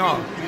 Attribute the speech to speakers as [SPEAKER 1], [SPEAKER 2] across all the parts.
[SPEAKER 1] No.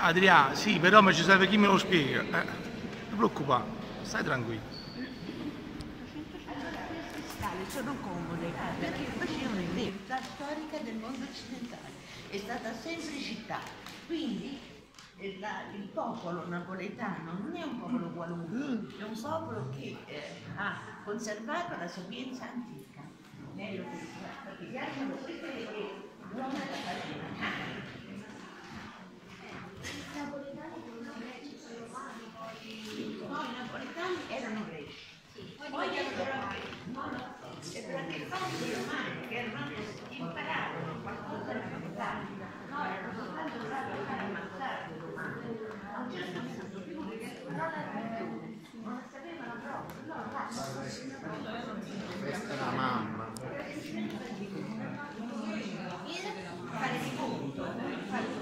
[SPEAKER 1] Adrià, sì, però mi ci serve chi me lo spiega. Eh, non preoccupare, stai tranquillo.
[SPEAKER 2] Sono comode perché facevano l'identità storica del mondo occidentale. È stata sempre città. Quindi eh, la- il popolo napoletano non è un popolo qualunque, è un popolo che eh, ha conservato la sapienza antica. Meglio che perché gli altri hanno No, i napoletani erano greci. Poi ebbero anche, no, no, ebbero anche fatti i romani che erano impararono qualcosa da napoletani. No, erano soltanto a fare ammazzare i romani. A un certo punto, non sapevano proprio. Loro passano.
[SPEAKER 3] questa è la mamma.
[SPEAKER 2] fare di conto, fare la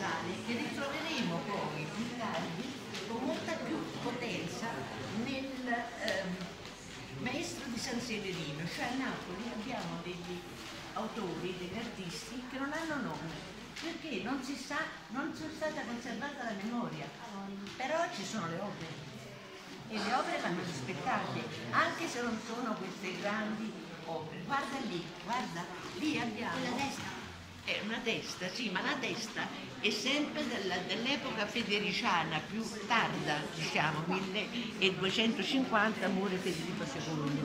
[SPEAKER 2] centrale che ritroveremo poi più tardi con molta più potenza nel ehm, maestro di San Severino, cioè a Napoli abbiamo degli autori, degli artisti che non hanno nome, perché non si sa, non c'è stata conservata la memoria, però ci sono le opere. E le opere vanno rispettate, anche se non sono queste grandi opere. Guarda lì, guarda, lì abbiamo... È una testa, sì, ma la testa è sempre dell'epoca federiciana, più tarda, diciamo, 1250, muore Federico II.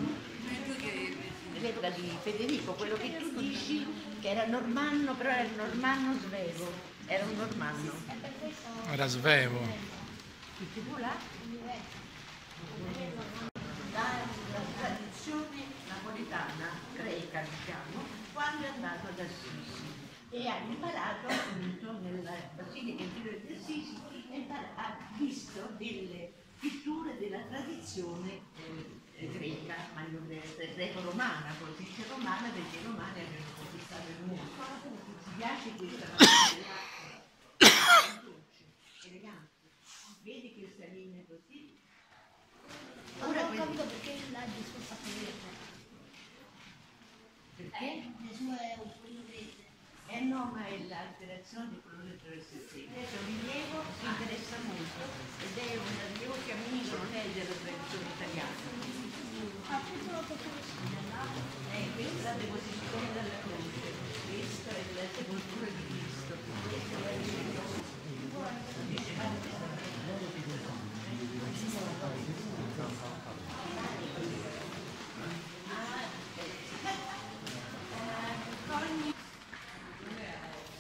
[SPEAKER 2] L'epoca di Federico, quello che tu dici che era normanno, però era il normanno svevo, era un normanno.
[SPEAKER 1] Era svevo.
[SPEAKER 2] Chi la tradizione napoletana, greca diciamo, quando è andato ad Assisi e ha imparato appunto nella Basilica di Assisi e ha visto delle pitture della tradizione eh, greca, maggiore- greco-romana, dice romana perché i romani avevano conquistato il mondo. Ci piace questa materia? dolce, elegante. Vedi questa linea così?
[SPEAKER 4] Ora ho capito perché disco fa verde.
[SPEAKER 2] Perché?
[SPEAKER 4] Le sue è un po' verde.
[SPEAKER 2] No, ma è l'alterazione di che il secolo. È un rilievo che interessa molto ed è un rilievo fiammino, non è della tradizione italiana.
[SPEAKER 4] Appunto l'ho fatto così.
[SPEAKER 2] Eh, questa è la deposizione della croce, questa è la sepoltura di Cristo. Questa è la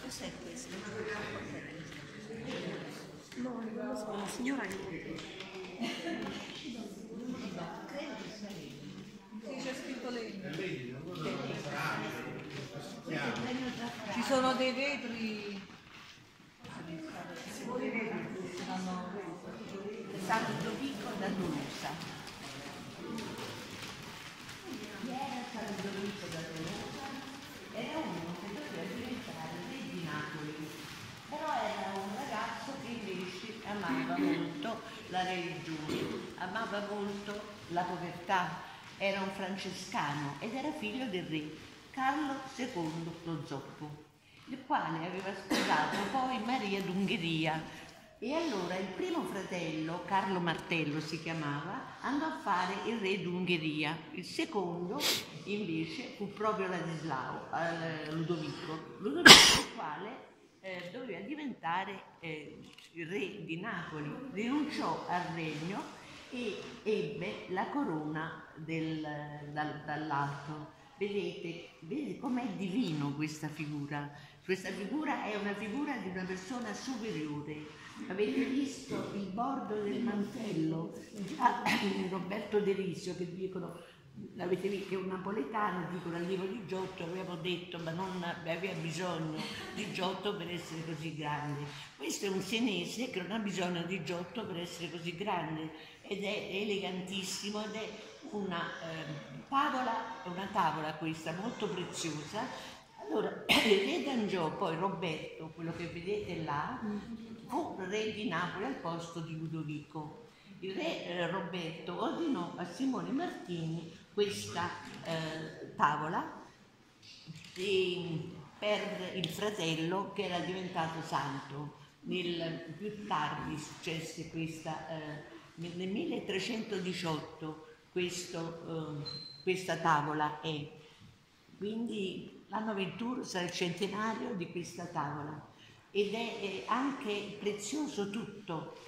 [SPEAKER 2] Cos'è questo?
[SPEAKER 4] No, non lo so, la signora è molto.
[SPEAKER 2] Credo che sia lei.
[SPEAKER 5] Sì, c'è scritto legno.
[SPEAKER 2] Questo è il premio Zaffarano.
[SPEAKER 5] Ci sono dei vetri. Dei vetri che saranno
[SPEAKER 2] San Ludovico da Tolosa. Chi era San Ludovico da Tolosa? Era uno che doveva diventare re di Napoli, però era un ragazzo che invece amava molto la religione, amava molto la povertà, era un francescano ed era figlio del re Carlo II lo Zoppo. il quale aveva sposato poi Maria d'Ungheria. E allora il primo fratello, Carlo Martello si chiamava, andò a fare il re d'Ungheria. Il secondo invece fu proprio Ladislao, eh, Ludovico, Ludovico il quale eh, doveva diventare eh, il re di Napoli, rinunciò al regno e ebbe la corona dal- dall'alto. Vedete, vedete com'è divino questa figura? Questa figura è una figura di una persona superiore. Avete visto il bordo del mantello? Già Roberto De Risio che dicono L'avete visto che un napoletano, dicono allievo di Giotto, avevamo detto ma non aveva bisogno di Giotto per essere così grande. Questo è un senese che non ha bisogno di Giotto per essere così grande ed è elegantissimo ed è una ehm, tavola, una tavola questa molto preziosa. Allora, il re d'Angiò, poi Roberto, quello che vedete là, fu re di Napoli al posto di Ludovico. Il re eh, Roberto ordinò a Simone Martini questa eh, tavola e- per il fratello che era diventato santo. Nel- più tardi successe questa, eh, nel 1318 questo, eh, questa tavola è. Quindi l'anno 21 sarà il centenario di questa tavola ed è eh, anche prezioso tutto.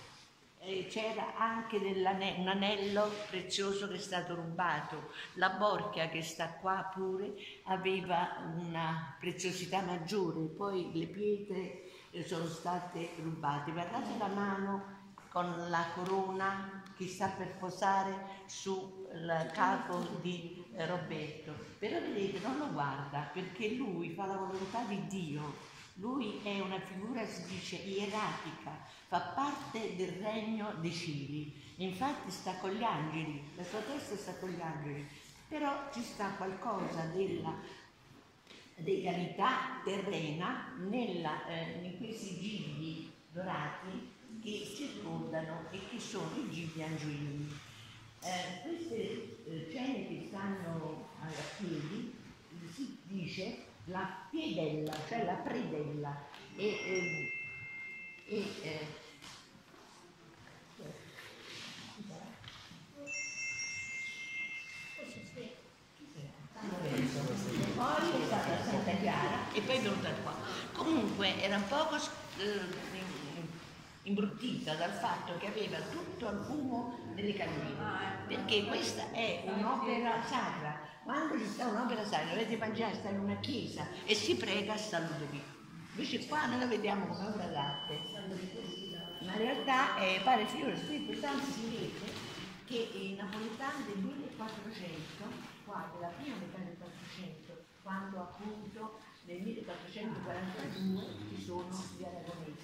[SPEAKER 2] C'era anche un anello prezioso che è stato rubato. La borchia che sta qua pure aveva una preziosità maggiore, poi le pietre eh, sono state rubate. Guardate la mano con la corona che sta per posare sul capo di Roberto. Però vedete, non lo guarda perché lui fa la volontà di Dio. Lui è una figura, si dice, ieratica, fa parte del regno dei cieli. Infatti sta con gli angeli, la sua testa sta con gli angeli. Però ci sta qualcosa della regalità terrena nella, eh, in questi gigli dorati che circondano e che sono i gigli angioini. Eh, queste eh, cene che stanno a piedi eh, si dice la piedella, cioè la predella. E, ehm, e, eh, poi è stata Santa Chiara e poi è venuta qua. Comunque era un poco eh, imbruttita dal fatto che aveva tutto al fumo delle candele, perché questa è un'opera sacra. Quando ci sta un'opera sacra, dovete mangiare, sta in una chiesa e si prega a San. Invece qua noi la vediamo come opera d'arte, ma in realtà è pare dello Spirito Santo si vede che i napoletani del 1400, qua della prima metà del 400, quando appunto nel 1442 ci sono gli aragonesi,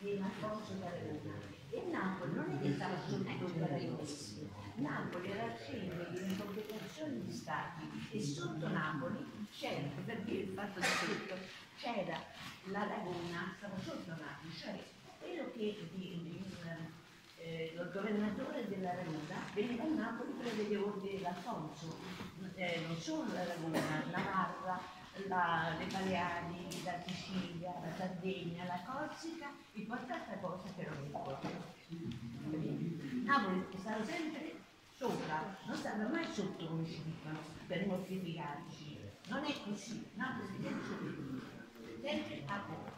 [SPEAKER 2] e Alfonso d'Aragona. E Napoli non è che stava sotto aragonesi, Napoli era al centro di una confederazione di stati e sotto Napoli c'era, per dire il fatto di sotto, c'era l'Aragona, stava sotto Napoli, cioè quello che di, eh, il governatore dell'Aragona veniva a Napoli per avere ordine eh, non solo l'Aragona, Navarra, la, le Baleari, la Sicilia, la Sardegna, la Corsica e qualche altra cosa che non ricordo. Napoli stava sempre sopra, non stava mai sotto come ci dicono, per mortificarci. Non è così, Napoli è sempre sopra, sempre a poco.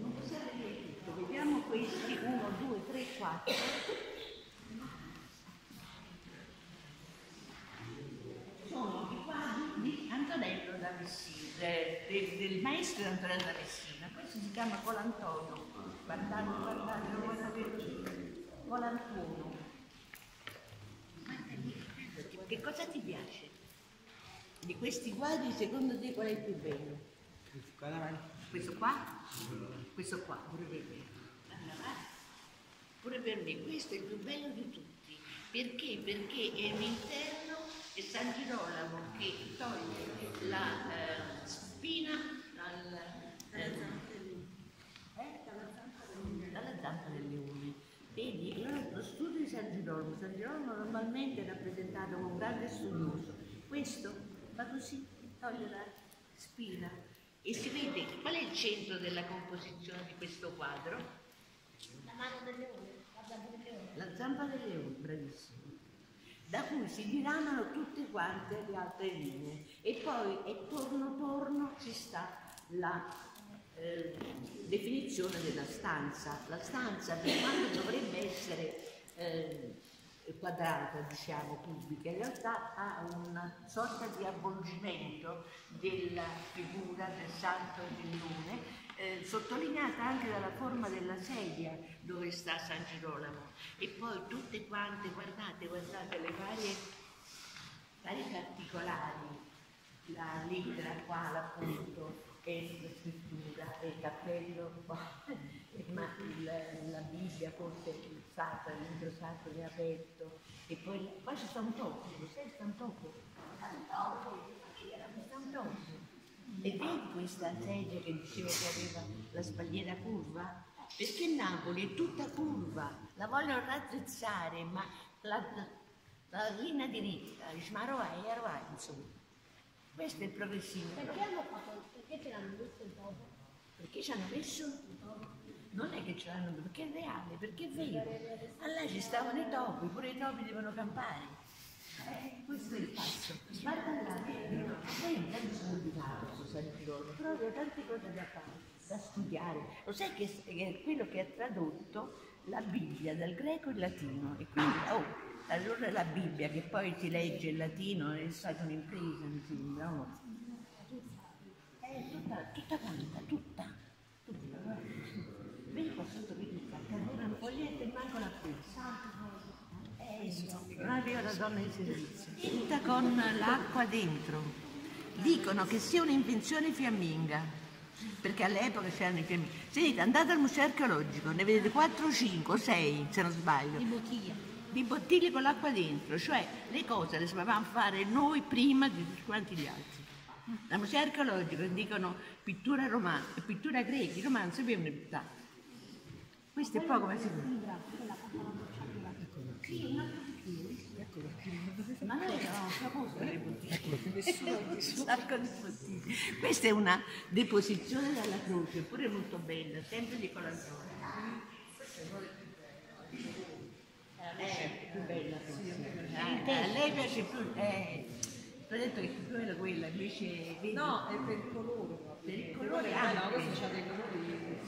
[SPEAKER 2] Non possiamo vedere tutto, vediamo questi 1, 2, 3, 4. Sono i quadri di Antonello da Messina, del, del maestro Antonello da Messina. Questo si chiama Colantonio. Guardate, guardate, lo vuoi sapere? Colantuono. Che cosa ti piace? Di questi quadri, secondo te qual è il più bello? Questo qua? Questo qua, pure. Allora, Pure per me, questo è il più bello di tutti. Perché? Perché è l'interno è San Girolamo che toglie la eh, spina dal, eh, eh, dalla zampa del leone. Vedi? Allora lo studio di San Girolamo. San Girolamo normalmente è rappresentato come un grande studioso. Questo fa così, toglie la spina. E si vede qual è il centro della composizione di questo quadro?
[SPEAKER 4] La mano del leone, la zampa del leone.
[SPEAKER 2] La zampa del leone, bravissimo. Da cui si diramano tutte quante le altre linee. E poi, e torno torno, ci sta la eh, definizione della stanza. La stanza, per quanto dovrebbe essere eh, quadrata, diciamo, cubica, in realtà ha una sorta di avvolgimento della figura del santo Gellone, eh, sottolineata anche dalla forma della sedia dove sta San Girolamo. E poi tutte quante, guardate, guardate le varie, vari particolari, la lettera qua, l'appunto, e la scrittura, e il cappello qua, ma il- la Bibbia forse il sacro, il libro sacro è aperto, e poi qua un topo, lo sai, sta un topo? Sta un topo, sta un topo. E vedi questa sedia che dicevo che aveva la spalliera curva? Perché Napoli è tutta curva, la vogliono raddrizzare, ma la, la, la linea diritta, dice, ma rovai, rovai, insomma. Questo è il progressivo.
[SPEAKER 4] Perché hanno fatto, perché ce l'hanno messo il topo?
[SPEAKER 2] Perché ci hanno messo? Non è che ce l'hanno messo, perché è reale, perché è vero. Allora ci stavano i topi, pure i topi devono campare. Questo è il. Guarda là, vedi, vedi tanto scombinato su San Girolamo, però aveva tante cose da fare, da studiare. Lo sai che è quello che ha tradotto la Bibbia dal greco in latino e quindi, oh, allora la Bibbia che poi si legge in latino è stata un'impresa, mi sembra, no? È tutta, tutta quanta, tutta. Vedi qua sotto, vedi qua, cadura un foglietto e manco la presa. Arriva la donna di servizio. Tutta con l'acqua dentro. Dicono che sia un'invenzione fiamminga, perché all'epoca c'erano i fiamminghi. Sentite, andate al museo archeologico, ne vedete 4, 5, 6, se non sbaglio
[SPEAKER 4] Di bottiglia.
[SPEAKER 2] di bottiglie con l'acqua dentro, cioè le cose le sapevamo fare noi prima di tutti quanti gli altri. La museo archeologico dicono pittura romana, pittura greca, i romani sapevano pittare. Questo è poco come si
[SPEAKER 4] Libra, quella fatta la bocciatura.
[SPEAKER 2] Sì, bicchiere. Ma noi eravamo famosi per le bottiglie. Questa è una deposizione dalla croce, pure molto bella, sempre di colantone. Eh, più bella forse. Eh, a lei piace più, eh, ho detto che è più bella quella, invece vedi,
[SPEAKER 5] No, è per il colore.
[SPEAKER 2] Per il colore
[SPEAKER 5] no,
[SPEAKER 2] anche.
[SPEAKER 5] questo c'ha dei colori.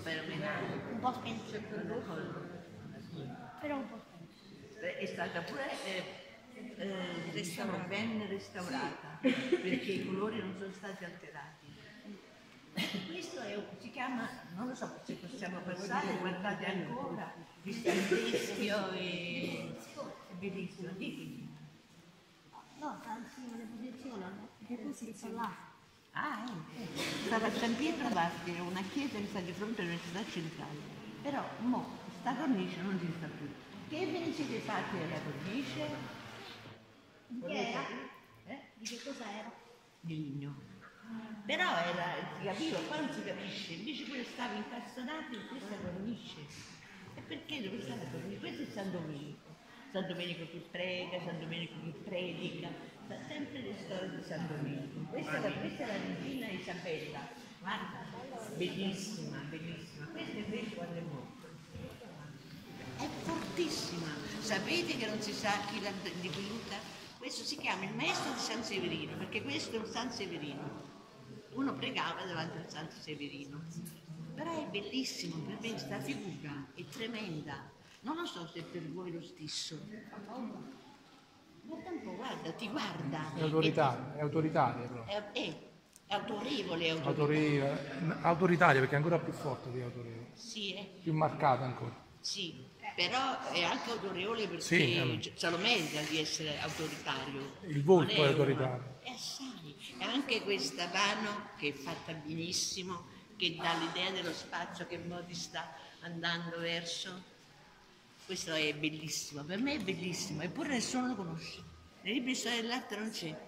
[SPEAKER 4] Un po' spento, però un po'.
[SPEAKER 2] È stata pure eh, eh, diciamo, ben restaurata perché i colori non sono stati alterati. Questo è, si chiama, non lo so se possiamo passare, guardate ancora, visto il teschio e è bellissimo. Ditemi.
[SPEAKER 4] No, anzi, le posizioni, che così sta là.
[SPEAKER 2] Ah, eh. stava a San Pietro è una chiesa che sta di fronte all'università centrale. Però, mo, sta cornice non si sta più. Che ve ne siete fatti della cornice?
[SPEAKER 4] Di che era?
[SPEAKER 2] Eh?
[SPEAKER 4] Di che cosa era?
[SPEAKER 2] Di ligno. Però era, si capiva, qua non si capisce, invece quello stava incastonato in questa cornice. E perché dove sta la cornice? Questo è San Domenico. San Domenico che prega, San Domenico che predica, sa sempre le storie di San Domenico. Questa è la, questa è la regina Isabella, guarda, bellissima, bellissima. Questa invece quando è morta. Sapete che non si sa chi l'ha dipinta? Questo si chiama il maestro di San Severino, perché questo è un San Severino. Uno pregava davanti al Santo Severino. Però è bellissimo, per me questa figura è tremenda. Non lo so se per voi è lo stesso. Guarda un po', guarda, ti guarda.
[SPEAKER 1] È autoritaria, è autoritaria però.
[SPEAKER 2] È, è- è autorevole, è autorevole.
[SPEAKER 1] Autorevole- autoritaria perché è ancora più forte di autorevole,
[SPEAKER 2] Sì, eh.
[SPEAKER 1] più marcata ancora.
[SPEAKER 2] Sì, però è anche autorevole perché
[SPEAKER 1] Sì,
[SPEAKER 2] se lo merita di essere autoritario.
[SPEAKER 1] Il volto
[SPEAKER 2] Non
[SPEAKER 1] è
[SPEAKER 2] una-
[SPEAKER 1] autoritario.
[SPEAKER 2] È assai. E anche questa mano che è fatta benissimo, che dà l'idea dello spazio che Modi sta andando verso. Questo è bellissimo, per me è bellissimo, eppure nessuno lo conosce. Nei libri di storia dell'arte non c'è.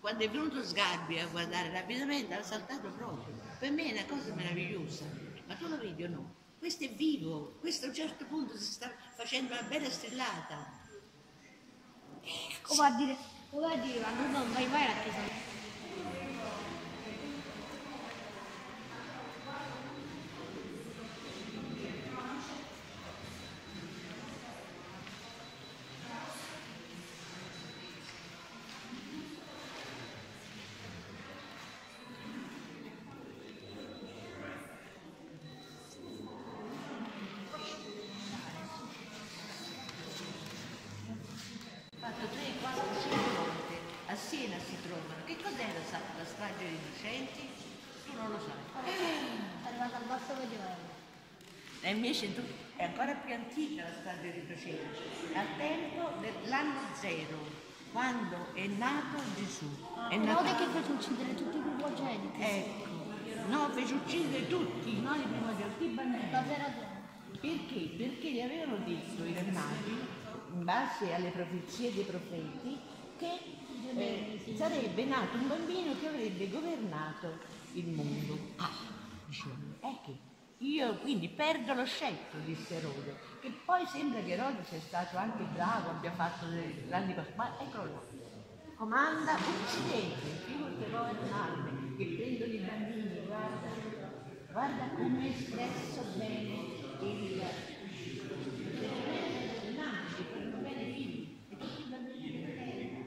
[SPEAKER 2] Quando è venuto Sgarbi a guardare rapidamente, ha saltato proprio. Per me è una cosa meravigliosa. Ma tu lo vedi o no? Questo è vivo, questo a un certo punto si sta facendo una bella stellata.
[SPEAKER 4] Come a dire, come a dire, quando non vai mai alla chiesa.
[SPEAKER 2] Ho fatto 3, 4, 5 volte. A Siena si trovano. Che cos'era sa- la strage dei docenti? Tu non lo sai.
[SPEAKER 4] È arrivata al basso medioevo.
[SPEAKER 2] Tu, è ancora più antica la strage dei docenti. Al tempo dell'anno zero, quando è nato Gesù. È nato...
[SPEAKER 4] che fece uccidere tutti i primogeniti.
[SPEAKER 2] Ecco. No, fece uccidere tutti, non i primogenitori, i bambini.
[SPEAKER 4] Ma c'è ragione.
[SPEAKER 2] Perché? Perché gli avevano detto i re magi, in base alle profezie dei profeti, che eh, sarebbe nato un bambino che avrebbe governato il mondo. Ah, dicevano, è che io quindi perdo lo scettro, disse Erode, che poi sembra che Erode sia stato anche bravo, abbia fatto delle grandi cose, ma eccolo là. Comanda, uccidete, figurate poi armi che prendono i bambini, guarda, guarda come è espresso bene il nasce, fanno bene i figli, e tutti i bambini bene.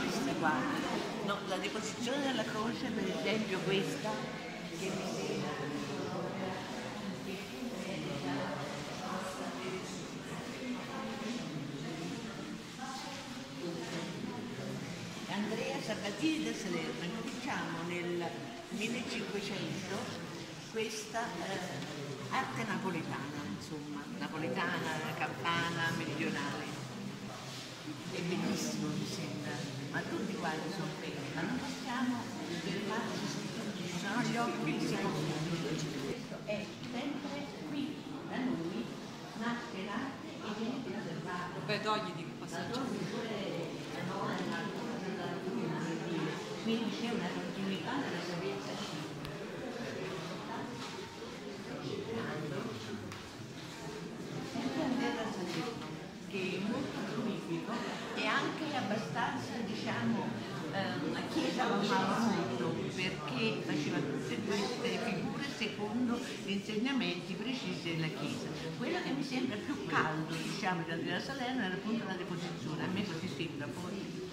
[SPEAKER 2] Questa qua, no, la deposizione della croce, per esempio questa, che mi sembra Andrea Sabatini da Salerno, incominciamo nel 1500 questa eh, arte napoletana, insomma, napoletana, campana, meridionale. È bellissimo mi sembra, ma tutti quanti sono belli, ma non possiamo fermarci su tutti, ci sono gli occhi che si confondono. È sempre qui, da noi, nasce l'arte e viene preservato.
[SPEAKER 5] Beh, togli di passaggio.
[SPEAKER 2] Quindi c'è una continuità nella sapienza scientifica. Sempre Andrea Salerno, che è molto prolifico e anche abbastanza, diciamo, ehm, la Chiesa lo amava molto perché faceva tutte queste figure secondo gli insegnamenti precisi della Chiesa. Quello che mi sembra più caldo, diciamo, di Andrea Salerno era appunto la deposizione, a me così sembra poi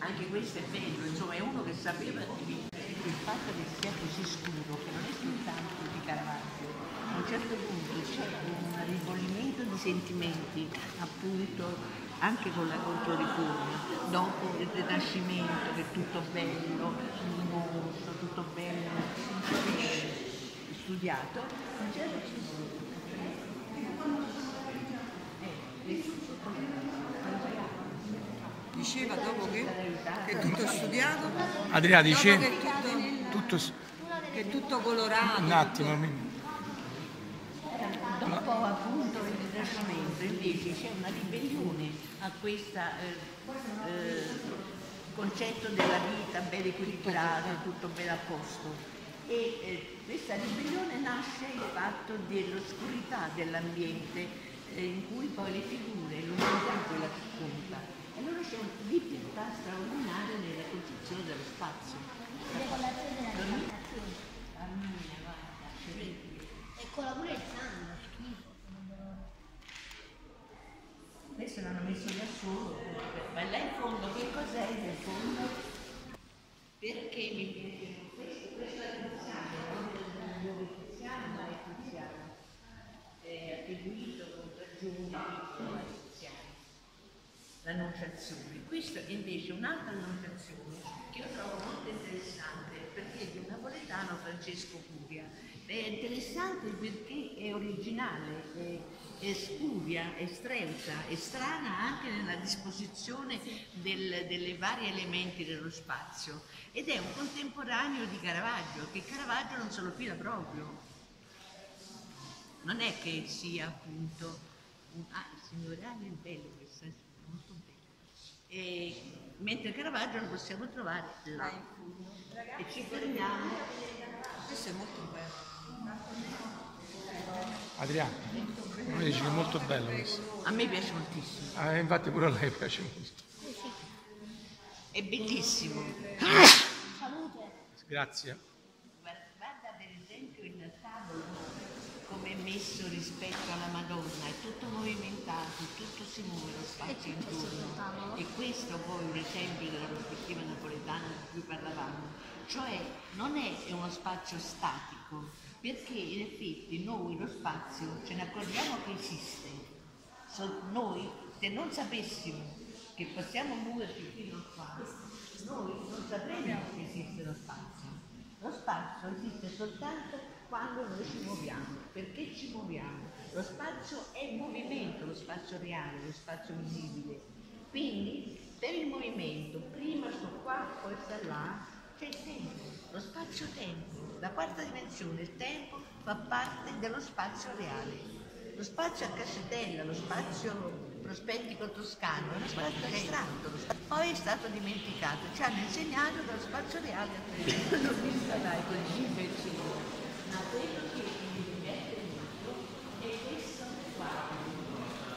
[SPEAKER 2] anche questo è bello, insomma è uno che sapeva di il fatto che sia così scuro, che non è soltanto di Caravaggio, a un certo punto c'è un ribollimento di sentimenti, appunto anche con la controriforma, dopo il Rinascimento che è tutto bello, luminoso, tutto bello, eh, studiato,
[SPEAKER 5] Diceva dopo che, che è tutto studiato,
[SPEAKER 1] Adriana dice
[SPEAKER 5] che è tutto,
[SPEAKER 1] tutto
[SPEAKER 5] che è tutto colorato.
[SPEAKER 1] un attimo,
[SPEAKER 5] tutto-
[SPEAKER 1] mi-
[SPEAKER 2] Dopo appunto il rinascimento invece c'è una ribellione a questo concetto della vita ben equilibrata, tutto ben a posto. E eh, questa ribellione nasce il fatto dell'oscurità dell'ambiente eh, in cui poi le figure, l'umanità quella che conta. E allora c'è una difficoltà straordinaria nella concezione dello spazio.
[SPEAKER 4] Meditazione.
[SPEAKER 2] Mamma mia, guarda.
[SPEAKER 4] E cola pure il sangue, schifo.
[SPEAKER 2] Questo l'hanno messo da solo, ma là in fondo che cos'è nel fondo? Perché mi piace questo? Questo è egiziano, dove egiziano ma è egiziano. È attribuito con ragione piccolo a egiziano. l'annunciazione. Questa invece è un'altra annunciazione che io trovo molto interessante perché è di un napoletano Francesco Curia. È interessante perché è originale, è, è spuria, è streuza, è strana anche nella disposizione del, delle vari elementi dello spazio ed è un contemporaneo di Caravaggio, che Caravaggio non se lo fila proprio. Non è che sia appunto... un- Ah, il signore ah, è bello questo, è molto bello. E, mentre Caravaggio lo possiamo trovare là. E ci fermiamo.
[SPEAKER 5] Questo è molto bello.
[SPEAKER 1] Adriano, mi dici che è molto bello questo.
[SPEAKER 2] A me piace moltissimo.
[SPEAKER 1] Ah, infatti pure a lei piace molto.
[SPEAKER 2] È bellissimo.
[SPEAKER 4] Salute.
[SPEAKER 1] Grazie.
[SPEAKER 2] Guarda, per esempio il tavolo come è messo rispetto alla Madonna, è tutto movimentato, tutto si muove lo spazio intorno. E questo poi è un esempio della prospettiva napoletana di cui parlavamo. Cioè non è uno spazio statico, perché in effetti noi lo spazio ce ne accorgiamo che esiste. So- noi se non sapessimo che possiamo muoverci fino a qua, noi non sapremmo che esiste lo spazio. Lo spazio esiste soltanto quando noi ci muoviamo. Perché ci muoviamo? Lo spazio è movimento, lo spazio reale, lo spazio visibile. Quindi per il movimento, prima sto qua, poi sta là, c'è il tempo, spazio-tempo. La quarta dimensione, il tempo, fa parte dello spazio reale. Lo spazio a Cascetella, lo spazio prospettico toscano, è uno spazio astratto, poi è stato dimenticato, ci hanno insegnato che lo spazio reale è vista dai con Beccino. Ma quello che mi diverte molto è questo quadro,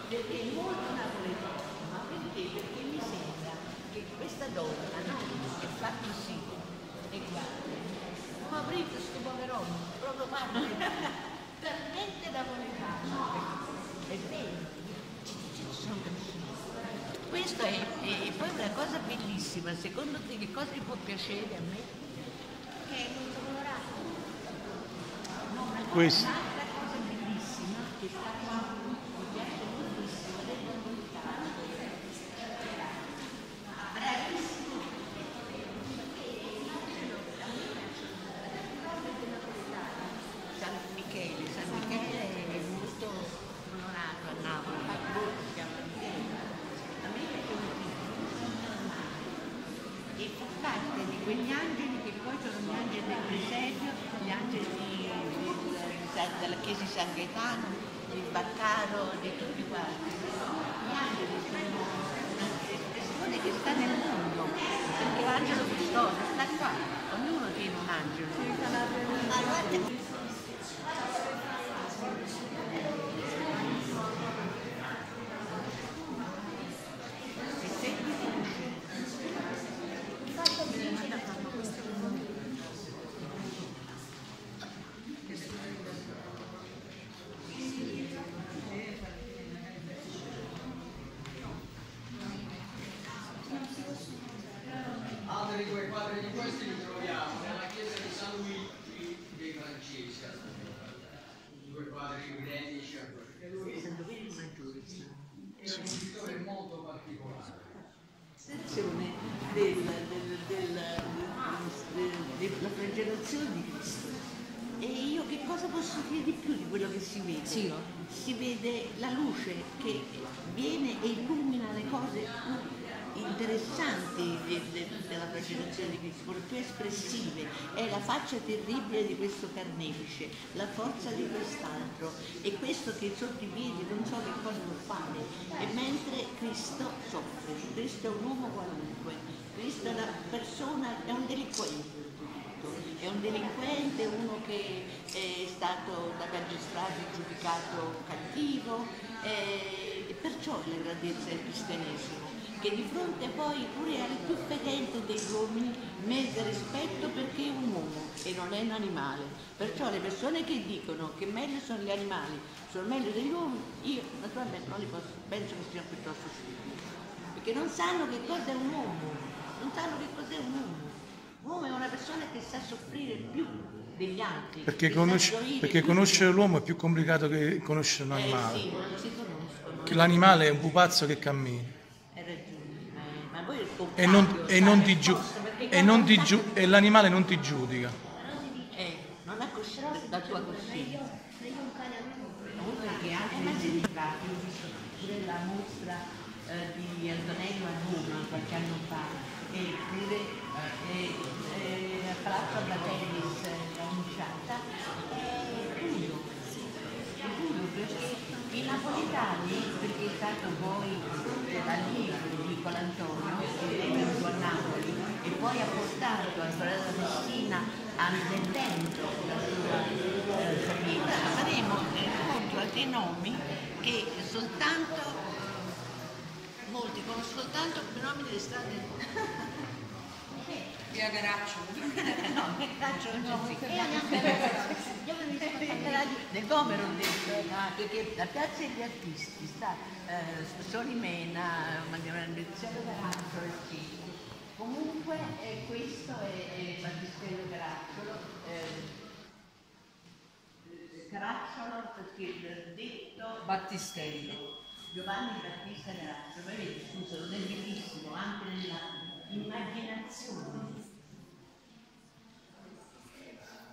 [SPEAKER 2] perché è molto napoletano, ma perché? Perché mi sembra che questa donna, no, che fa così, e guarda, ma aprite sto poverone, proprio guarda, talmente napoletano, è vero, ci ci sono persone. Questo è, e poi una cosa bellissima, secondo te che cosa gli può piacere a me?
[SPEAKER 4] Che è molto colorato.
[SPEAKER 2] No,
[SPEAKER 1] Questo.
[SPEAKER 2] Un'altra cosa bellissima che sta qua, mi piace moltissimo, del napoletano. Bravissimo. San Michele, San Michele è molto onorato a Napoli, infatti voi si chiama Michele. A me piace moltissimo. E fa parte di quegli angeli che poi sono gli angeli del presepio, gli angeli di- di- di- della chiesa di San Gaetano, di Baccaro, di tutti quanti. Gli angeli sono un'espressione che sta nel mondo, perché l'angelo custode sta qua, ognuno tiene un angelo. Ma guarda- e segni di luce.
[SPEAKER 6] Altri due quadri di questi li troviamo nella chiesa di San Luigi dei Francesi. Due quadri identici a quelli.
[SPEAKER 2] Santo Vito Maggiore.
[SPEAKER 6] È un pittore molto particolare.
[SPEAKER 2] Attenzione del, del, del, del- della flagellazione di Cristo. E io che cosa posso dire di più di quello che si vede? Si vede la luce che viene e illumina le cose interessanti de- de- della flagellazione di Cristo, quelle più espressive. È la faccia terribile di questo carnefice, la forza di quest'altro e questo che sotto non so che cosa può fare. E mentre Cristo soffre, Cristo è un uomo qualunque, Cristo è una persona, è un delinquente è un delinquente, uno che è stato da magistrati giudicato cattivo eh, e perciò la grandezza del cristianesimo che di fronte poi pure al più fedente degli uomini merita rispetto perché è un uomo e non è un animale. Perciò le persone che dicono che meglio sono gli animali, sono meglio degli uomini, io naturalmente non li posso, penso che siano piuttosto stupidi, perché non sanno che cosa è un uomo, non sanno che cos'è un uomo. L'uomo è una persona che sa soffrire più degli altri.
[SPEAKER 1] Perché, conosce- perché conoscere l'uomo è più complicato che conoscere un
[SPEAKER 2] Eh
[SPEAKER 1] animale.
[SPEAKER 2] sì, conoscono.
[SPEAKER 1] Che l'animale è un pupazzo che cammina.
[SPEAKER 2] Hai ragione. poi il
[SPEAKER 1] E, non, e non ti giu-
[SPEAKER 2] risposta, perché
[SPEAKER 1] e non ti giu- e l'animale non ti giudica.
[SPEAKER 2] Eh, non è così la tua coscienza. Comunque che anche la serietà, io ho visto pure la mostra eh, di Antonello a Roma qualche anno fa e pure la Palazzo da Tennis annunciata è chiuso, è chiuso perché i napoletani, perché è stato poi eh, allievo di Colantonio che è venuto a Napoli e poi ha portato a Sorella Messina vento la sua eh, sapienza, faremo eh, incontro a dei nomi che soltanto molti conoscono soltanto come nomi delle strade
[SPEAKER 5] Via Garaccio.
[SPEAKER 2] no, che caccio non c'è
[SPEAKER 4] E sono
[SPEAKER 2] Nel Vomero ho detto, perché la piazza degli artisti sta eh, Solimena, e sì. Comunque eh, questo è, è Battistello Caracciolo. eh, Caracciolo perché il detto
[SPEAKER 5] Battistello.
[SPEAKER 2] Giovanni Battista Caracciolo, ma vedi, scusa, non è bellissimo anche nella immaginazione.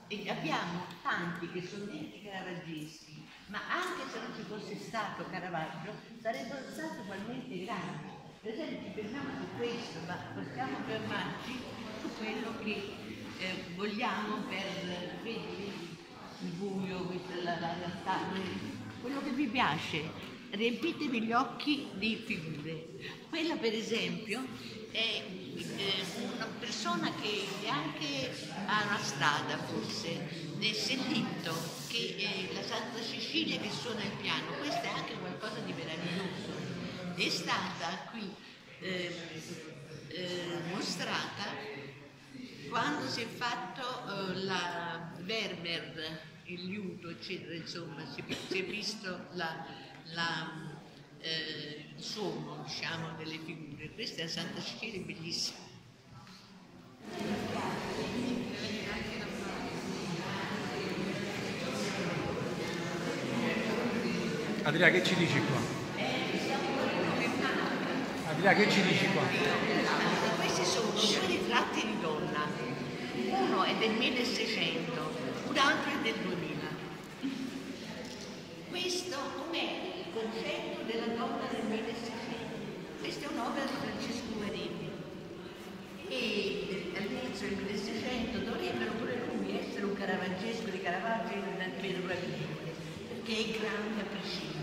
[SPEAKER 2] E abbiamo tanti che sono detti caravaggisti, ma anche se non ci fosse stato Caravaggio sarebbero stati ugualmente grandi. Per esempio ci fermiamo su questo, ma possiamo fermarci su quello che eh, vogliamo per vedi il buio, questa la, la realtà, quello che vi piace. Riempitevi gli occhi di figure. Quella per esempio è eh, una persona che anche a una strada forse, nel Sellitto, che è la Santa Cecilia che suona il piano, questo è anche qualcosa di meraviglioso. È stata qui eh, eh, mostrata quando si è fatto eh, la Vermeer, il liuto, eccetera, insomma, si, si è visto la, la, eh, il suono, diciamo, delle figure. Questa è la Santa Cecilia, bellissima.
[SPEAKER 1] Adrià, che ci dici qua? Adrià, che ci dici qua?
[SPEAKER 2] Allora, questi sono due ritratti di donna, uno è del 1600, un altro è del 2000. Questo com'è il concetto della donna del 1600? Questa è un'opera di Francesco Guarini e eh, all'inizio del 1600 dovrebbero pure lui essere un caravaggesco di Caravaggio meno bravissimo, perché è grande a prescindere.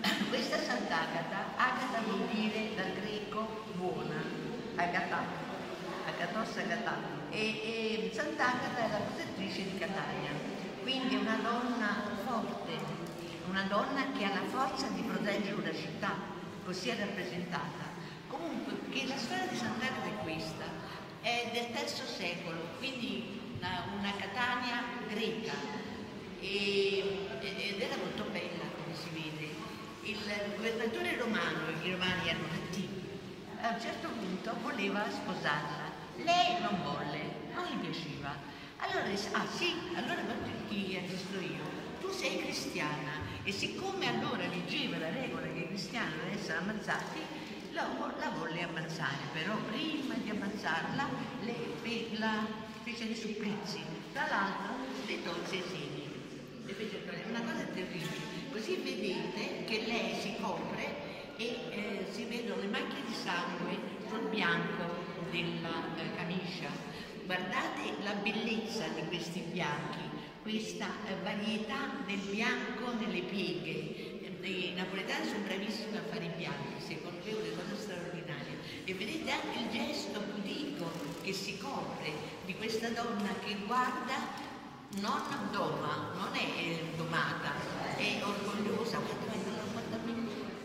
[SPEAKER 2] Questa Sant'Agata, Agata vuol dire dal greco buona, Agata, Agatos Agata, e, e Sant'Agata è la protettrice di Catania, quindi una donna forte, una donna che ha la forza di proteggere una città, così è rappresentata. Comunque, che la storia di Sant'Agata è questa, è del terzo secolo, quindi una, una Catania greca, e- ed era molto bella. Il governatore romano, i romani erano cattivi, a un certo punto voleva sposarla. Lei non volle, non gli piaceva. Allora disse, ah sì, allora chi assisto io. Tu sei cristiana e siccome allora leggeva la regola che i cristiani devono essere ammazzati, la, la volle ammazzare, però prima di ammazzarla le, fe- la fece dei supplizi. Tra l'altro le tolse i togliere. Una cosa terribile. Così vedete che lei si copre e eh, si vedono le macchie di sangue sul bianco della eh, camicia. Guardate la bellezza di questi bianchi, questa eh, varietà del bianco nelle pieghe. Eh, I napoletani sono bravissimi a fare i bianchi, secondo me è una cosa straordinaria. E vedete anche il gesto pudico che si copre di questa donna che guarda non doma, non è domata, è orgogliosa,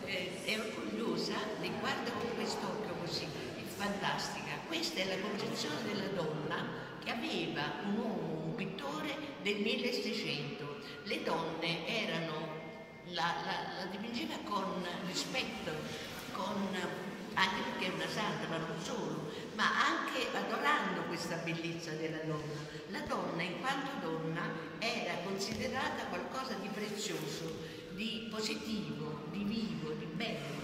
[SPEAKER 2] eh, è orgogliosa e guarda con quest'occhio così, è fantastica. Questa è la concezione della donna che aveva un uomo, un pittore del 1600. Le donne erano, la, la- la dipingeva con rispetto, con, anche perché è una santa, ma non solo, ma anche adorando questa bellezza della donna. La donna, in quanto donna, era considerata qualcosa di prezioso, di positivo, di vivo, di bello.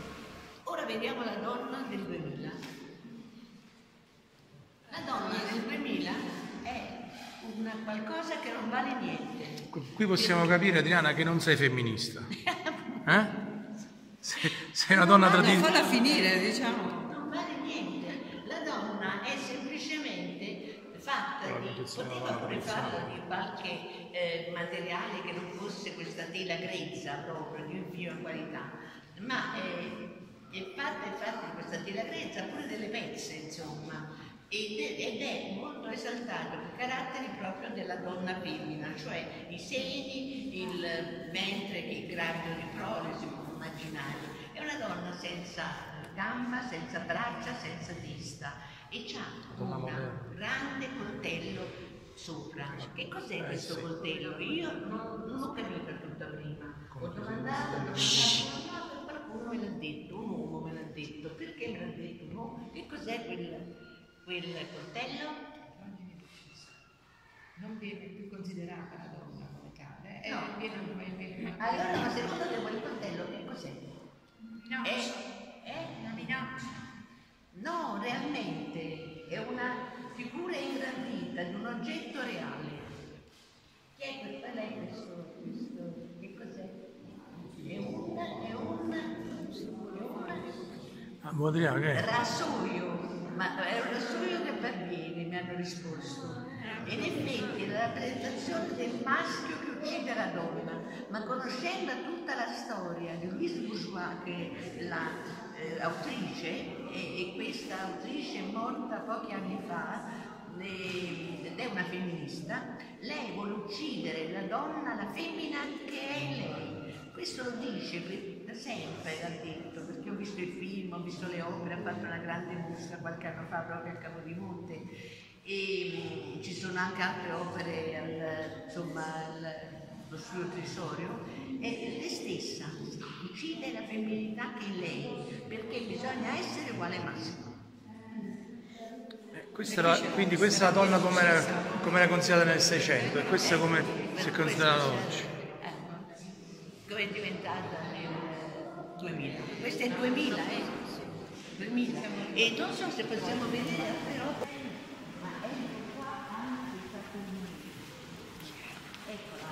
[SPEAKER 2] Ora vediamo la donna del 2000. La donna del 2000 è una qualcosa che non vale niente.
[SPEAKER 1] Qui possiamo capire, Adriana, che non sei femminista. Eh? Sei, sei una donna
[SPEAKER 5] No,
[SPEAKER 1] tradizionale.
[SPEAKER 5] falla finire, diciamo.
[SPEAKER 2] Non vale niente, la donna è semplicemente fatta di, poteva pure farla di qualche eh, materiale che non fosse questa tela grezza proprio, di prima qualità, ma eh, è fatta, è fatta di questa tela grezza, pure delle pezze insomma, ed è, ed è molto esaltato il carattere proprio della donna femmina, cioè i seni, il ventre che è gravido di prole, si può immaginare. È una donna senza gamba, senza braccia, senza testa e ha un grande coltello sopra. Che cos'è questo coltello? Io non, non ho capito tutta prima. Ho domandato, ho domandato, qualcuno me l'ha detto, un uomo me l'ha detto. Perché me l'ha detto un uomo? Che cos'è quel, quel coltello?
[SPEAKER 5] Non viene più considerata
[SPEAKER 2] No.
[SPEAKER 5] Eh, viene, viene, viene,
[SPEAKER 2] Allora, ma secondo te quel coltello che cos'è?
[SPEAKER 5] No,
[SPEAKER 2] È, è
[SPEAKER 5] la minaccia.
[SPEAKER 2] No, realmente è una figura ingrandita di un oggetto reale. Che è quel, qual è questo, questo, che cos'è? È un, è un, è un
[SPEAKER 1] Ah, boh,
[SPEAKER 2] rasoio, ma è un rasoio che va bene, mi hanno risposto. In effetti la rappresentazione del maschio che uccide la donna, ma conoscendo tutta la storia di Louise Bourgeois, che è l'autrice, e, e questa autrice è morta pochi anni fa, le- ed è una femminista, lei vuole uccidere la donna, la femmina che è lei. Questo lo dice da sempre, l'ha detto, perché ho visto il film, ho visto le opere, ha fatto una grande mostra qualche anno fa proprio a Capodimonte e mm, ci sono anche altre opere al, insomma, al, lo studio Trisorio e lei stessa uccide la femminilità che è lei, perché bisogna essere uguale al maschio.
[SPEAKER 1] Eh, questa era- quindi questa è la donna come era, come era considerata nel 600 e questa è come si è considerata oggi.
[SPEAKER 2] Eh, come è diventata nel 2000. Questo è il 2000, eh? 2000. E non so se possiamo vedere altre opere. Ma ecco qua anche questa Eccola.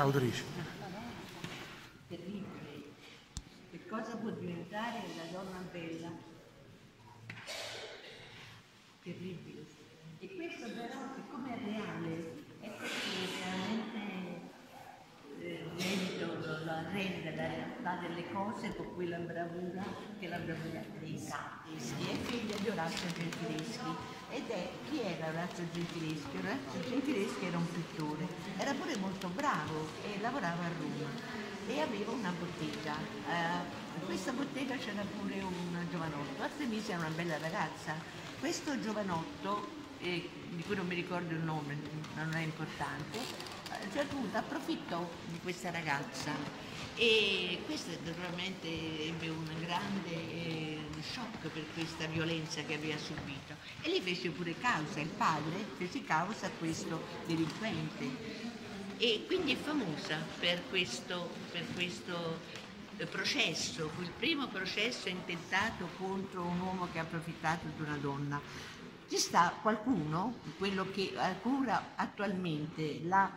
[SPEAKER 1] L'autrice.
[SPEAKER 2] terribile. Che cosa può diventare la donna bella? Terribile. E questo però, siccome è reale, è perché realmente eh, merito lo arrende la delle cose con quella bravura che la bravura dei Satteschi. È figlia di Orazio Gentileschi. Ed è chi era Orazio Gentileschi? Orazio Gentileschi era un pittore, era pure molto bravo e lavorava a Roma e aveva una bottega. In questa bottega c'era pure un giovanotto. Artemisia era una bella ragazza. Questo giovanotto, eh, di cui non mi ricordo il nome, non è importante, eh, Gertrude approfittò di questa ragazza e questa naturalmente ebbe un grande eh, shock per questa violenza che aveva subito e gli fece pure causa, il padre fece causa a questo delinquente e quindi è famosa per questo, per questo eh, processo, fu il primo processo intentato contro un uomo che ha approfittato di una donna. Ci sta qualcuno, quello che cura attualmente la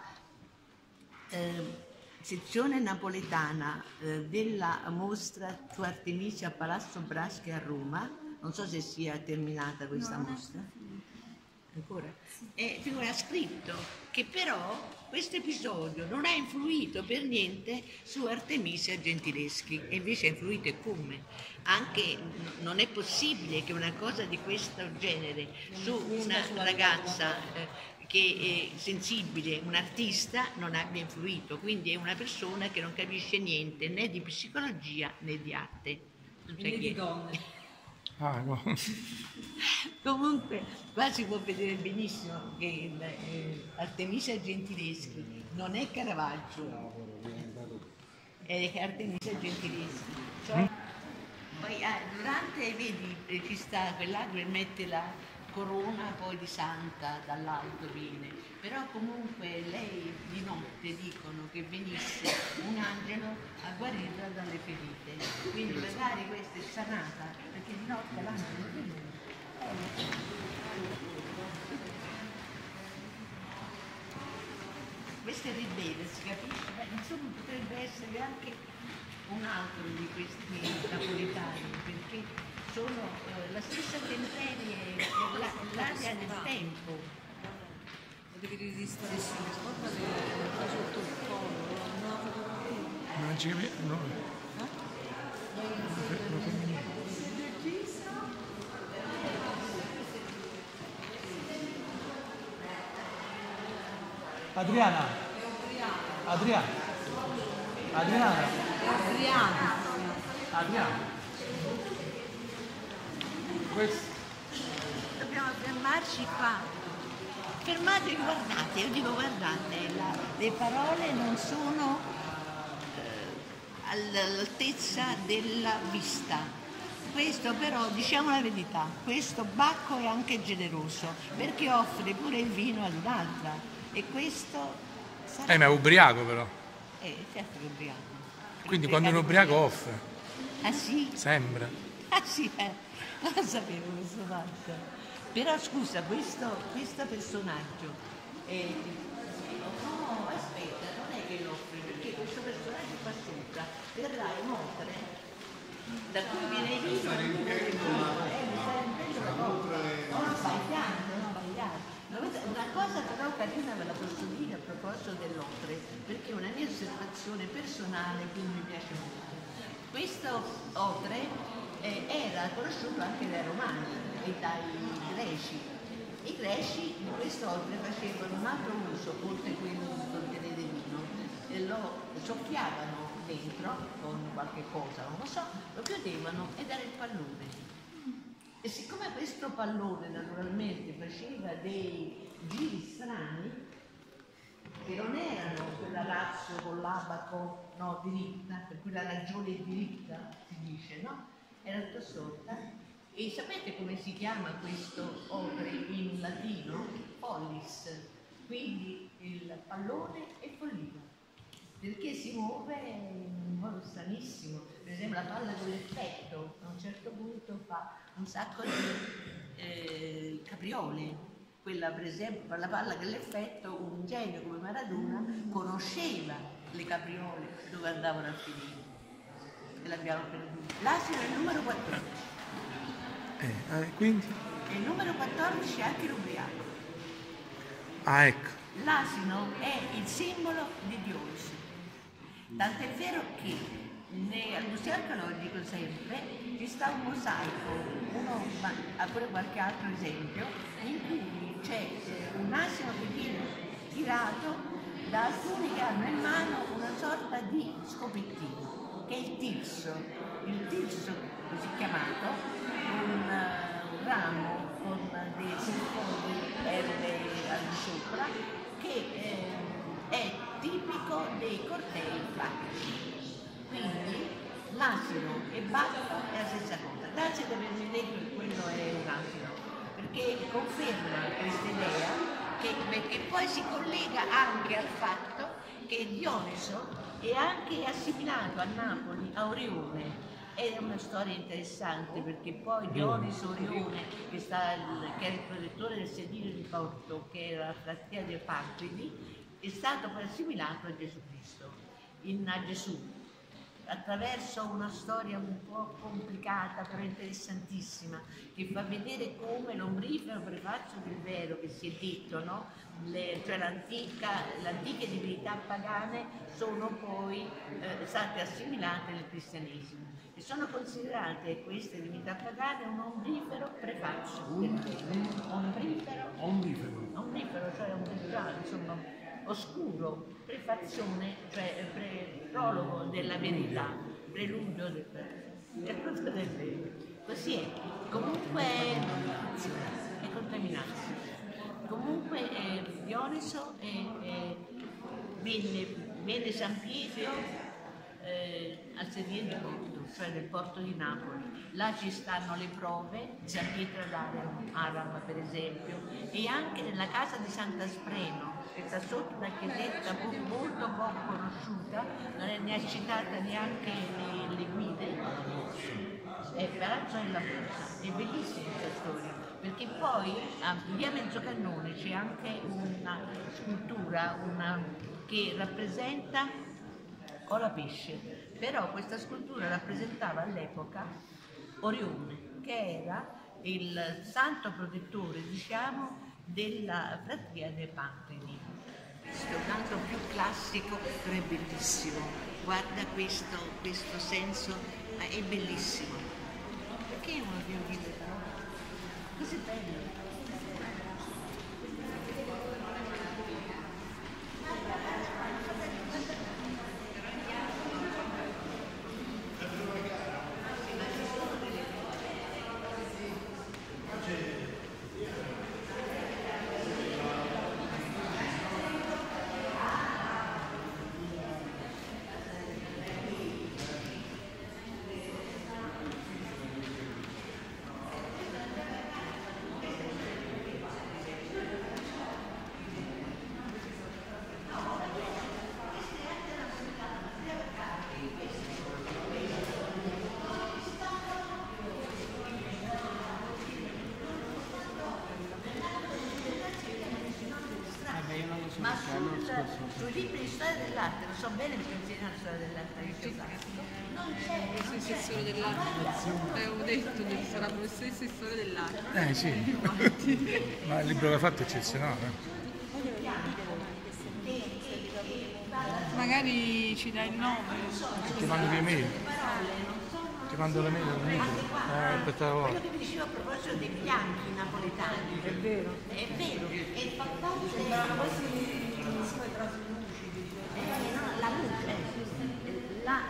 [SPEAKER 2] eh, sezione napoletana eh, della mostra su Artemisia a Palazzo Braschi a Roma, non so se sia terminata questa mostra. Ancora? E figura ha scritto che però questo episodio non ha influito per niente su Artemisia Gentileschi e invece ha influito e come. Anche non è possibile che una cosa di questo genere su una ragazza eh, che è sensibile, un artista, non abbia influito. Quindi è una persona che non capisce niente né di psicologia né di arte.
[SPEAKER 5] Né di donne.
[SPEAKER 1] Ah, no.
[SPEAKER 2] Comunque, qua si può vedere benissimo che eh, Artemisia Gentileschi non è Caravaggio, è Artemisia Gentileschi. Cioè, poi ah, durante, vedi, ci sta quell'altro che mette la corona poi di santa dall'alto viene, però comunque lei di notte dicono che venisse un angelo a guarirla dalle ferite, quindi magari questa è sanata perché di notte la hanno Questo è ribelle, si capisce? Beh, insomma potrebbe essere anche un altro di questi napoletani, perché sono eh, la stessa temperie l'aria del tempo.
[SPEAKER 7] Devi resistere sulla scorta del sotto il collo, no? la. Eh?
[SPEAKER 1] Non ci capisco, no? Adriana. Adriana. Adriana.
[SPEAKER 7] Adriana.
[SPEAKER 1] Adriana. Questo.
[SPEAKER 2] Dobbiamo fermarci qua. Fermatevi, guardate, io dico guardate, la- le parole non sono eh, all'altezza della vista. Questo però, diciamo la verità, questo Bacco è anche generoso perché offre pure il vino ad un'altra e questo sarà...
[SPEAKER 1] Eh, ma è ubriaco però.
[SPEAKER 2] Eh, certo che è ubriaco.
[SPEAKER 1] Quindi quando un ubriaco offre.
[SPEAKER 2] Ah sì?
[SPEAKER 1] Sembra.
[SPEAKER 2] Ah sì, eh, non sapevo questo fatto. Però scusa, questo, questo personaggio... eh, no, aspetta, non è che lo offre, perché questo personaggio qua sopra verrà inoltre da cui viene il vino eh, mi sta riempiendo la bocca. No, non sbagliando, non sbagliando. Dovete- Una cosa però carina ve la posso dire a proposito dell'opere, perché è una mia osservazione personale, quindi mi piace molto. Questo opere eh, era conosciuto anche dai romani e dai greci. I greci di questo opere facevano un altro uso, oltre quello di contenere vino, e lo soffiavano dentro con qualche cosa, non lo so, lo chiudevano ed era il pallone. E siccome questo pallone naturalmente faceva dei giri strani, che non erano quella razza con l'abaco no, diritta, per cui la ragione diritta si dice, no? Era tutta sorta. E sapete come si chiama questo opere in latino? Pollis, quindi il pallone e follia perché si muove in modo stranissimo. Per esempio la palla con l'effetto a un certo punto fa un sacco di eh, capriole. Quella per esempio per la palla con l'effetto un genio come Maradona conosceva le capriole dove andavano a finire. E l'abbiamo perduto. L'asino è il numero 14.
[SPEAKER 1] Eh, eh, quindi?
[SPEAKER 2] E il numero 14 è anche l'ubriaco.
[SPEAKER 1] Ah, ecco.
[SPEAKER 2] L'asino è il simbolo di Dioniso. Tant'è vero che ne- al Museo Archeologico sempre ci sta un mosaico, uno, ma pure qualche altro esempio, in cui c'è un asino che viene tirato da alcuni che hanno in mano una sorta di scopettino, che è il tirso. Il tirso, così chiamato, un, eh, un ramo con dei silfoni erbe al di sopra, che eh, è tipico dei cortei classici. Quindi l'asino e Bacco è la stessa cosa. Grazie di avermi detto che quello è un asino, perché conferma questa idea che, che poi si collega anche al fatto che Dioniso è anche assimilato a Napoli, a Orione. È una storia interessante perché poi Dioniso Orione, che, sta il- che è il protettore del sedile di Porto, che era la fratria dei Patridi, è stato poi assimilato a Gesù Cristo, in, a Gesù, attraverso una storia un po' complicata però interessantissima che fa vedere come l'ombrifero prefaccio del vero che si è detto, no? Le- cioè l'antica- le antiche divinità pagane sono poi eh, state assimilate nel cristianesimo e sono considerate queste divinità pagane un ombrifero prefaccio. Ombrifero
[SPEAKER 3] Ombrifero.
[SPEAKER 2] ombrifero, cioè ombrifero, insomma, oscuro, prefazione, cioè pre- prologo della verità, preludio del, frutto del. Così è. Comunque è contaminato. Comunque eh, Dioniso è- venne, San Pietro eh, al sedile di Porto, cioè nel porto di Napoli. Là ci stanno le prove, San Pietro ad Aram, Aram per esempio, e anche nella casa di Santa Spreno, che sta sotto una chiesetta molto poco conosciuta, non è ne ha citata neanche le, guide. È Palazzo della Borsa, è bellissima questa storia, perché poi a via Mezzocannone c'è anche una scultura, una che rappresenta Ola Pesce, però questa scultura rappresentava all'epoca Orione, che era il santo protettore, diciamo, della fratria dei Pantridi. Questo un altro più classico, però è bellissimo. Guarda questo, questo senso, è bellissimo. Perché uno più di Così bello. Ma sul, sui libri di storia dell'arte, lo so bene perché insegno la storia dell'arte anche io, non c'è,
[SPEAKER 7] Sei assessore dell'arte. Avevo detto che sarà professoressa storia dell'arte.
[SPEAKER 1] Eh sì, ma il libro che ha fatto è eccezionale.
[SPEAKER 7] Magari ci dai il nome.
[SPEAKER 1] Ti mando le mail. Ti mando le mail al libro. Eh, aspetta la
[SPEAKER 2] quello che vi dicevo a proposito dei bianchi napoletani. È vero. È vero, e fa parte eh, no, la luce, la,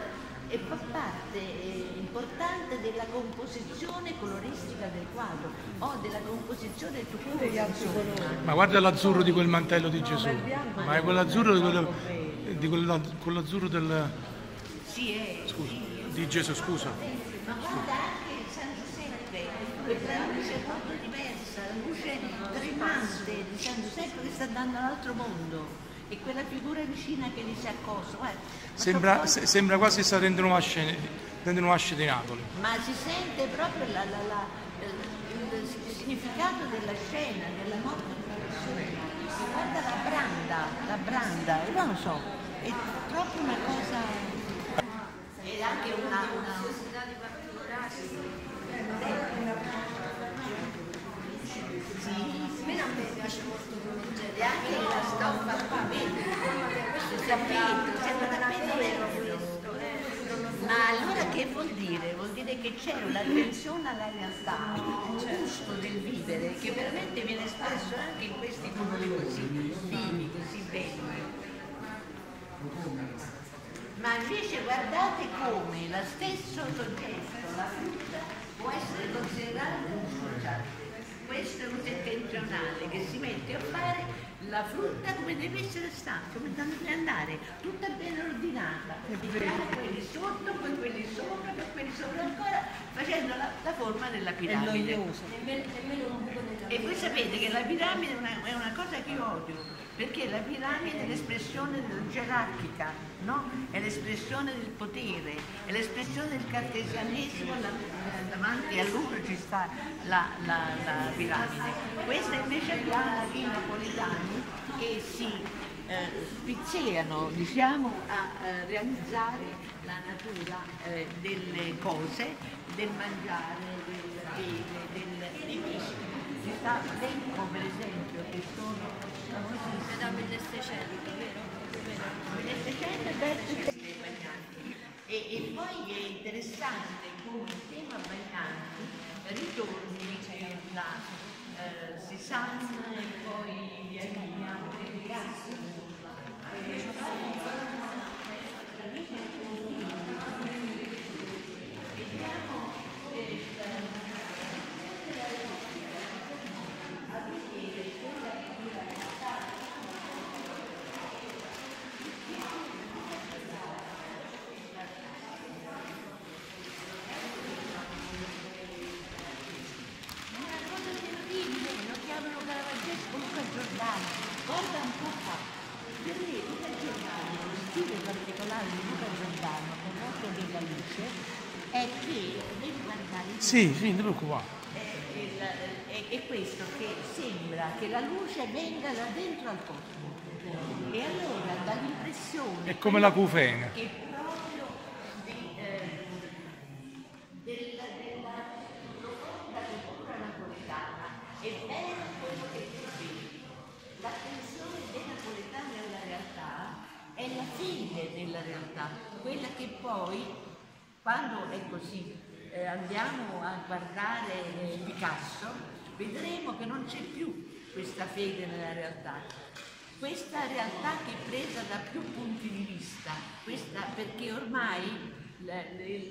[SPEAKER 2] e fa parte eh, importante della composizione coloristica del quadro o della composizione tutto insomma.
[SPEAKER 1] Ma guarda l'azzurro di quel mantello di Gesù. Ma è quell'azzurro di quello, di quello- quell'azzurro del,
[SPEAKER 2] Sì, è,
[SPEAKER 1] scusa,
[SPEAKER 2] sì,
[SPEAKER 1] di Gesù, scusa.
[SPEAKER 2] Ma guarda anche San Giuseppe, quella luce molto diversa, la luce tremante di San Giuseppe che sta andando all'altro mondo e quella figura vicina che gli si è accosta. Ma
[SPEAKER 1] Sembra, se- sembra quasi che sta dentro una scena, dentro una scena di Napoli.
[SPEAKER 2] Ma si sente proprio la- la- la- il, il significato della scena, della morte di una persona. Guarda la branda, la branda, io non lo so, è proprio una cosa... Ed anche una... una Sì, a me non piace molto e anche la stoffa? Questo tappeto, sembra tappeto vero. Ma allora che vuol dire? Vuol dire che c'è un'attenzione alla realtà, un gusto del vivere che veramente viene espresso anche in questi colori così vivi, così belli. Ma invece guardate come lo stesso soggetto, la frutta, può essere considerato un sociale. Questo è un settentrionale che si mette a fare la frutta come deve essere stata, come deve andare, tutta ben ordinata. Pigliare quelli sotto, poi quelli sopra, poi quelli sopra ancora, facendo la, la forma della piramide. E voi sapete che la piramide è una, è una cosa che io odio, perché la piramide è l'espressione gerarchica, no? È l'espressione del potere, è l'espressione del cartesianesimo, la- davanti a lui ci sta la, la- la piramide. Questa invece abbiamo i napoletani che si eh, spizziano diciamo, a eh, realizzare la natura eh, delle cose, del mangiare, del bere, del, dei pesci. Ci sta l'elenco per esempio che sono famosissimi.
[SPEAKER 4] Da 1600, vero?
[SPEAKER 2] Vero. E, e poi è interessante come il tema Bagnanti ritorni da eh, Cézanne e poi via via Picasso. Una cosa terribile, lo chiamano Caravaggesco Luca Giordano. Guarda un po' qua. Per me Luca Giordano, lo stile particolare di Luca Giordano, con l'occhio della luce, è che, devi guardare,
[SPEAKER 1] Sì, sì, non ti preoccupare.
[SPEAKER 2] è, il- è- è questo che sembra che la luce venga da dentro al cosmo.
[SPEAKER 8] E allora dà l'impressione
[SPEAKER 1] È come la cufene.
[SPEAKER 8] che proprio di, eh, della, della profonda cultura napoletana è vero quello che tu dici. L'attenzione dei napoletani alla realtà è la fine della realtà, quella che poi, quando è così, eh, andiamo a guardare eh, Picasso, che non c'è più questa fede nella realtà. Questa realtà che è presa da più punti di vista, questa, perché ormai la,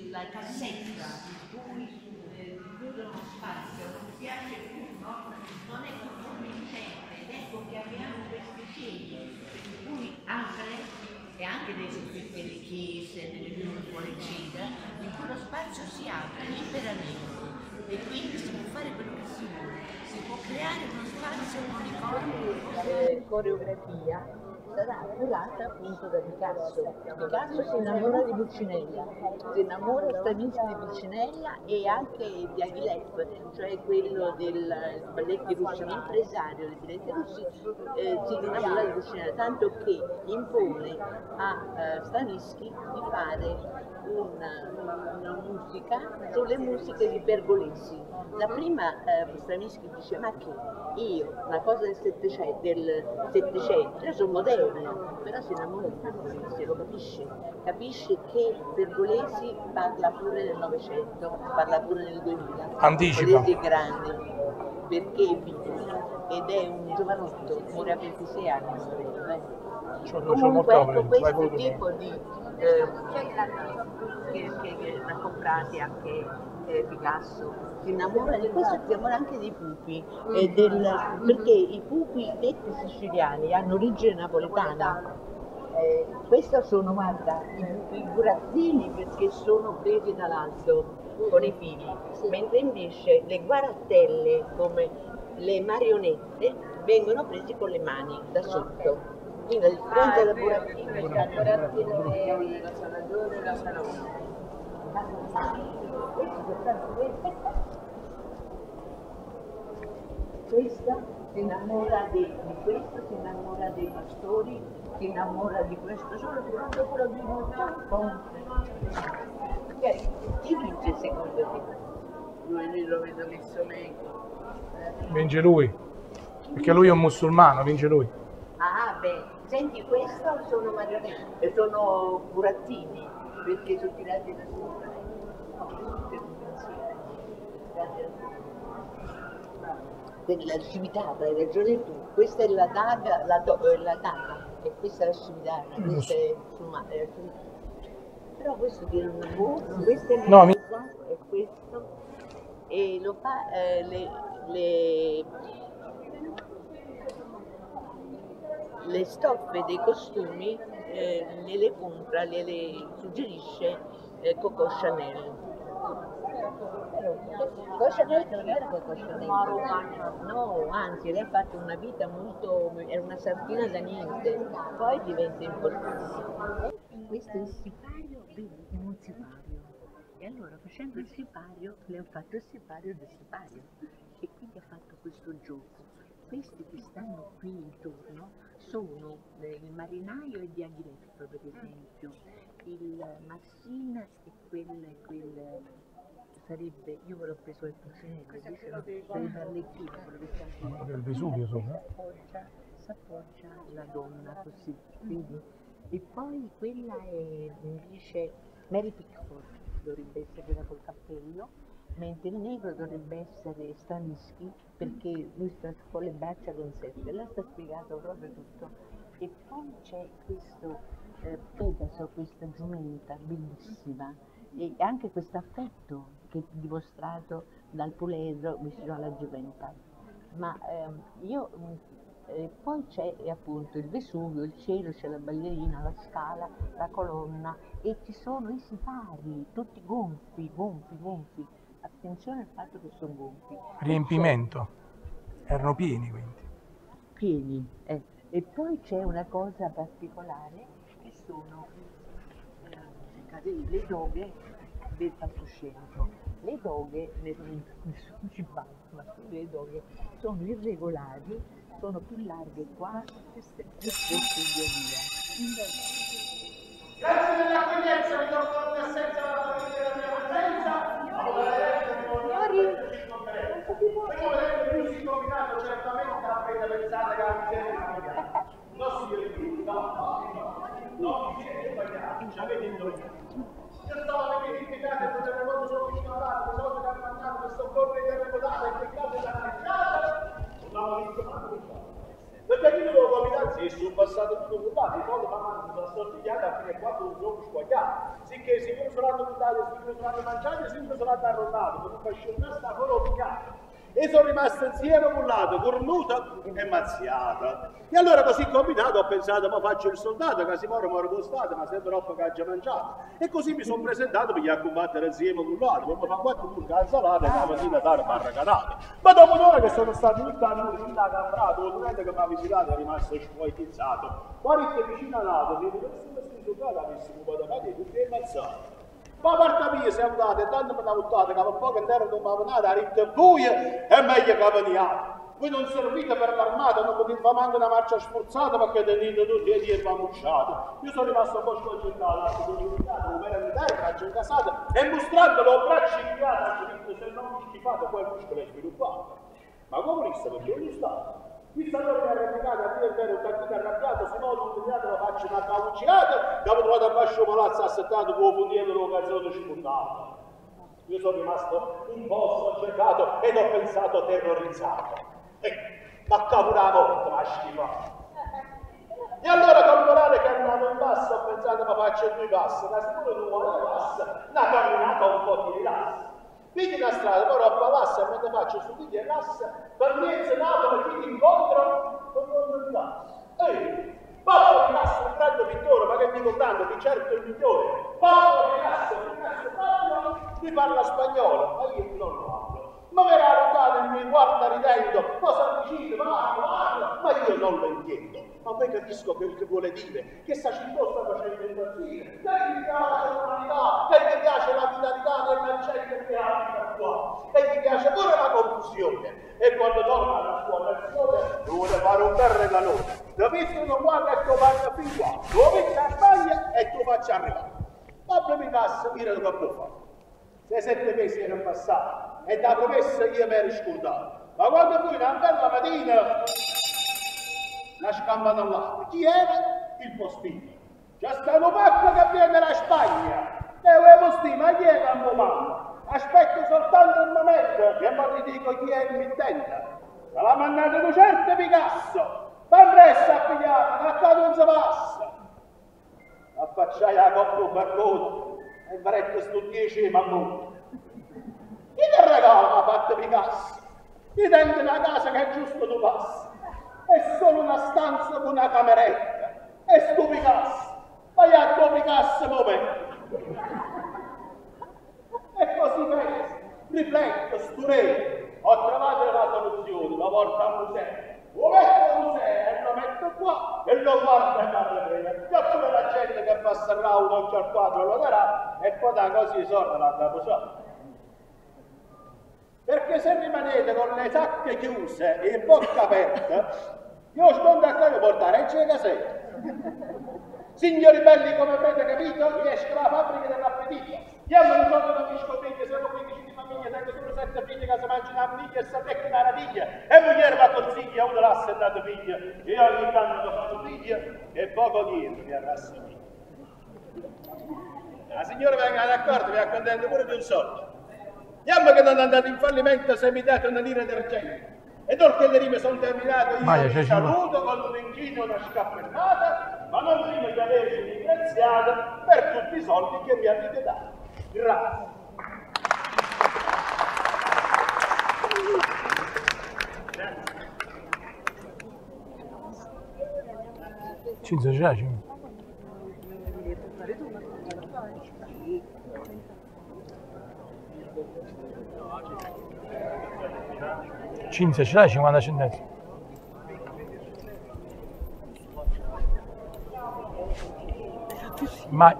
[SPEAKER 8] la- cassetta in cui eh, chiudono lo spazio non piace più, no? non è convincente ed ecco che abbiamo questi segni in cui altre e anche nelle, nelle chiese, nelle cuoricine, in cui lo spazio si apre liberamente e quindi si può fare quello che può creare uno spazio corpi.
[SPEAKER 2] eh, coreografia sarà curata appunto da Picasso. Picasso si innamora di Pulcinella, si innamora Stravinsky di Pulcinella e anche di Aguilef, cioè quello del balletti russi, l'impresario dei balletti russi, eh, si innamora di Pulcinella, tanto che impone a eh, Stravinsky di fare una, una musica sulle musiche di Pergolesi. La prima eh, Stravinsky dice ma che io, una cosa del Settecento, io sono moderno, però si innamora di Pergolesi, lo capisce, capisce che Pergolesi parla pure del Novecento, parla pure del 2000,
[SPEAKER 1] Anticipa.
[SPEAKER 2] Pergolesi è grande, perché è piccolo ed è un giovanotto, muore a 26 anni, credo, eh. Comunque
[SPEAKER 1] molto
[SPEAKER 2] ecco questo tipo di eh, che, che, che l'ha comprati anche eh, Picasso. Si innamora di questo si innamora anche dei pupi e del- perché i pupi detti siciliani hanno origine napoletana. Eh, questi sono guarda i, i burattini perché sono presi dall'alto con i fili mentre invece le guarattelle come le marionette vengono prese con le mani da sotto. Quindi la da burattino. è che il burattino è la sanadora e la sanadora questa si innamora di, di questo, si innamora dei pastori, si innamora di questo, solo che quello di un Chi chi vince secondo te? Lui lo vedo messo meglio.
[SPEAKER 1] Vince lui. Perché lui è un musulmano, vince lui.
[SPEAKER 2] Ah beh, senti questo sono marionette, sono burattini, perché sono tirati da sopra. No, questo è un pensiero. Tirati da sopra. Quindi la scimitata, hai ragione tu, questa è la daga, la, do- eh, la daga, e questa è la scimitata, questa è insomma, è- però questo tiene una borsa, questo è il
[SPEAKER 1] No, mi-
[SPEAKER 2] mezzo, e questo, e lo fa eh, le, le, le stoffe dei costumi eh, gliele compra, gliele suggerisce eh, Coco Chanel. Coco Chanel non era Coco Chanel, no, anzi lei ha fatto una vita molto, era una sardina da niente, poi diventa importante. Questo è il è un sipario. E allora facendo il sipario, le ho fatto il sipario del sipario e quindi ha fatto questo gioco. Questi che stanno qui intorno sono eh, il marinaio e di Aguilef, per esempio, il Massin e quel, quel sarebbe, io ve l'ho preso il Pucinello, dice no, sarebbe Arlecchino, quello che sta qui.
[SPEAKER 1] Del Vesuvio sopra.
[SPEAKER 2] S'appoggia, s'appoggia la donna così, vedi? E poi quella è invece Mary Pickford, dovrebbe essere quella col cappello, mentre il negro dovrebbe essere Stravinsky perché lui sta con le braccia con sette. Là sta spiegato proprio tutto. E poi c'è questo eh, Pegaso, questa giumenta bellissima e anche questo affetto che è dimostrato dal puledro vicino alla giumenta. Ma ehm, io mm, eh, poi c'è eh, appunto il Vesuvio, il cielo, c'è la ballerina, la scala, la colonna e ci sono i sipari, tutti gonfi, gonfi, gonfi. Attenzione al fatto che sono gonfi.
[SPEAKER 1] Riempimento. Erano pieni quindi.
[SPEAKER 2] Pieni. eh. E poi c'è una cosa particolare che sono eh, le doghe del palcoscenico. Le doghe, ne- nessuno ci va, ma le doghe sono irregolari
[SPEAKER 9] sono più larghe qua e strette via via.
[SPEAKER 10] Grazie dell'accoglienza, vi do con assenza alla famiglia della mia presenza. Come vedete, il musico combinato certamente avete pensato che la miseria cambiata. No, signori, no, no, no, vi siete sbagliati, ci avete indovinato. Io stavo a vedere indicate che delle volte sono vicino all'altro, le volte che hanno mandato per soccorrere i terremotati e che il caso è analizzata, non avevo visto mai perché io devo comitarsi sono passato tutto buttato, i soldi mamma sono stortigliati a fine quattro un giorno squagliato. Sicché si sono andato buttati, si sono andati mangiati, si sono andati arrollati, per E sono rimasto insieme cullato, cornuta e mazziata. E allora così combinato ho pensato, ma faccio il soldato, che si muore, muore costato, ma sempre troppo che ha già mangiato. E così mi sono presentato per a combattere insieme cullato, come fa quattro turca al salato e la mattina dare barra canale. Ma dopo un'ora che sono stato tutti a lui, in là camprato, un che mi ha visitato è rimasto squaitizzato. Guardate vicino a nato, si vede, questo soldato avessi un po' da parte, tutti ammazzato. Ma porta mia, siamo andati, e tanto mi ha buttato, che per poco in terra non mi ha detto buia, è meglio che veniate. Voi non servite per l'armata, non potete fare manco una marcia sforzata perché tenete tutti e dietro ammucciato. Io sono rimasto un po' sconcentrato, sono risultato, come era in terra, faccio incasata, e mostrando le braccia inviate, ha detto se non mi schifate poi il muscolo è sviluppato. Ma comunista perché non stato? Allora che era arrivato a dire vero, un tantino arrabbiato, se no non vediate lo faccio una cavucciata, che avevo trovato a Bascio Palazzo assettato con un fundiello lo calzone spuntato. Io sono rimasto un po' soggettato ed ho pensato terrorizzato. Ecco, ma cavolo la morte, ma schifato. E allora col che andavo in basso ho pensato ma faccio due passi, ma sicuro non vuole passa, una camminata un po' di rilasso. Vedi la strada, palassa e mentre faccio su di rilasso, per mezzo nato e quindi incontro con un rilasso. Ehi, Paolo rilasso, un grande pittore, ma che dico grande, di certo il migliore. Paolo rilasso, rilasso, Paolo, mi parla spagnolo, ma io non lo parlo. Ma verrà arrogato e mi guarda ridendo, cosa dice, parla, parla, ma io non lo intendo. Ma poi capisco quel che vuole dire, che sta città sta facendo impazzire, che gli piace l'umanità, che gli piace la vitalità della gente che abita qua, e gli piace pure la confusione. E quando torna alla sua versione, vuole fare un bel regalone. Capito? Non guarda e tu vai fin qua, lo metti a Spagna e tu faccia arrivare. Ma mi cassa, mira che può fare. Se sette mesi erano passati e da promessa io mi ero scordato. Ma quando poi una bella mattina la scampano là, chi era? Il postino. C'è stato un pacco che viene da Spagna. E il postino, chi è la mamma? Aspetto soltanto un momento che mi dico chi è il mittente. Se l'ha mandato un certo Picasso. Ma presto a pigliare, qua non si passa. Affacciai la coppa un barcone e varette sto dieci mammoni. Chi ti regala ha fatto Picasso? Ti tende una casa che è giusto tu passi. È solo una stanza con una cameretta. E sto Picasso. Vai a tuo Picasso momento. E così penso, rifletto, stureo. Ho trovato la soluzione, la porto al museo. Lo metto al museo e lo metto qua e lo guardo e parlo bene. E pure la gente che passa là un occhio al quadro lo darà e poi da così sorda la da posare. Perché se rimanete con le sacche chiuse e bocca aperta, io scondo a quello portare in cieca sera. Signori belli come avete capito, riesco alla fabbrica dell'appetito. Chiamo un giorno da discoteche, siamo 15 di famiglia, tengo solo sette figli che si mangiano a famiglia e sapete una radiglia. E moglie va consiglia, uno l'ha settato figlia, e ogni tanto fanno figlia, e poco niente mi arrassomiglia. La signora venga d'accordo, mi accontenta pure di un soldo. Diamo che non andate in fallimento se mi date una lira d'argento. E dopo che le rime sono terminate, io
[SPEAKER 1] Maia,
[SPEAKER 10] vi saluto con un inchino e una scappellata, ma non prima di avervi ringraziato per tutti i soldi che mi avete dato. Grazie.
[SPEAKER 1] Grazie. 5 giacimi. 50 ce l'hai 50 centesimi.
[SPEAKER 2] Ma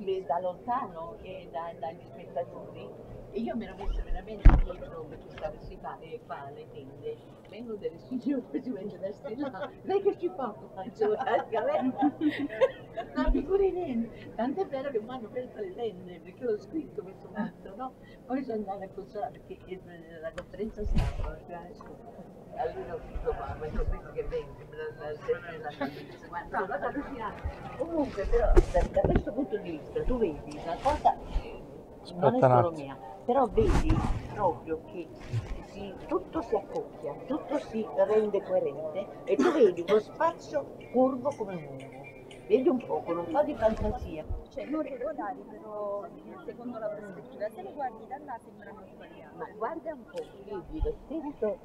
[SPEAKER 2] eh, da lontano e da- dagli e io mi ero messa veramente dietro perché stavo si fa e qua le tende vengono delle signore si mettono a strillare lei che ci fa giù al galera una figura in niente tant'è vero che mi hanno preso le tende perché ho scritto questo fatto no? poi sono andata a consolare perché eh, la conferenza stampa allora ho scritto ma ma io penso che venga la- la- la no, la salvezza- comunque però da, da questo punto di vista tu vedi una cosa eh,
[SPEAKER 1] Aspetta un attimo.
[SPEAKER 2] Però vedi proprio che si- tutto si accoppia tutto si rende coerente e tu vedi uno spazio curvo come un uovo vedi un po' con un po' di fantasia.
[SPEAKER 9] Cioè non regolari però secondo la prospettiva, se le guardi da là sembrano sbagliate.
[SPEAKER 2] ma guarda un po' vedi lo stesso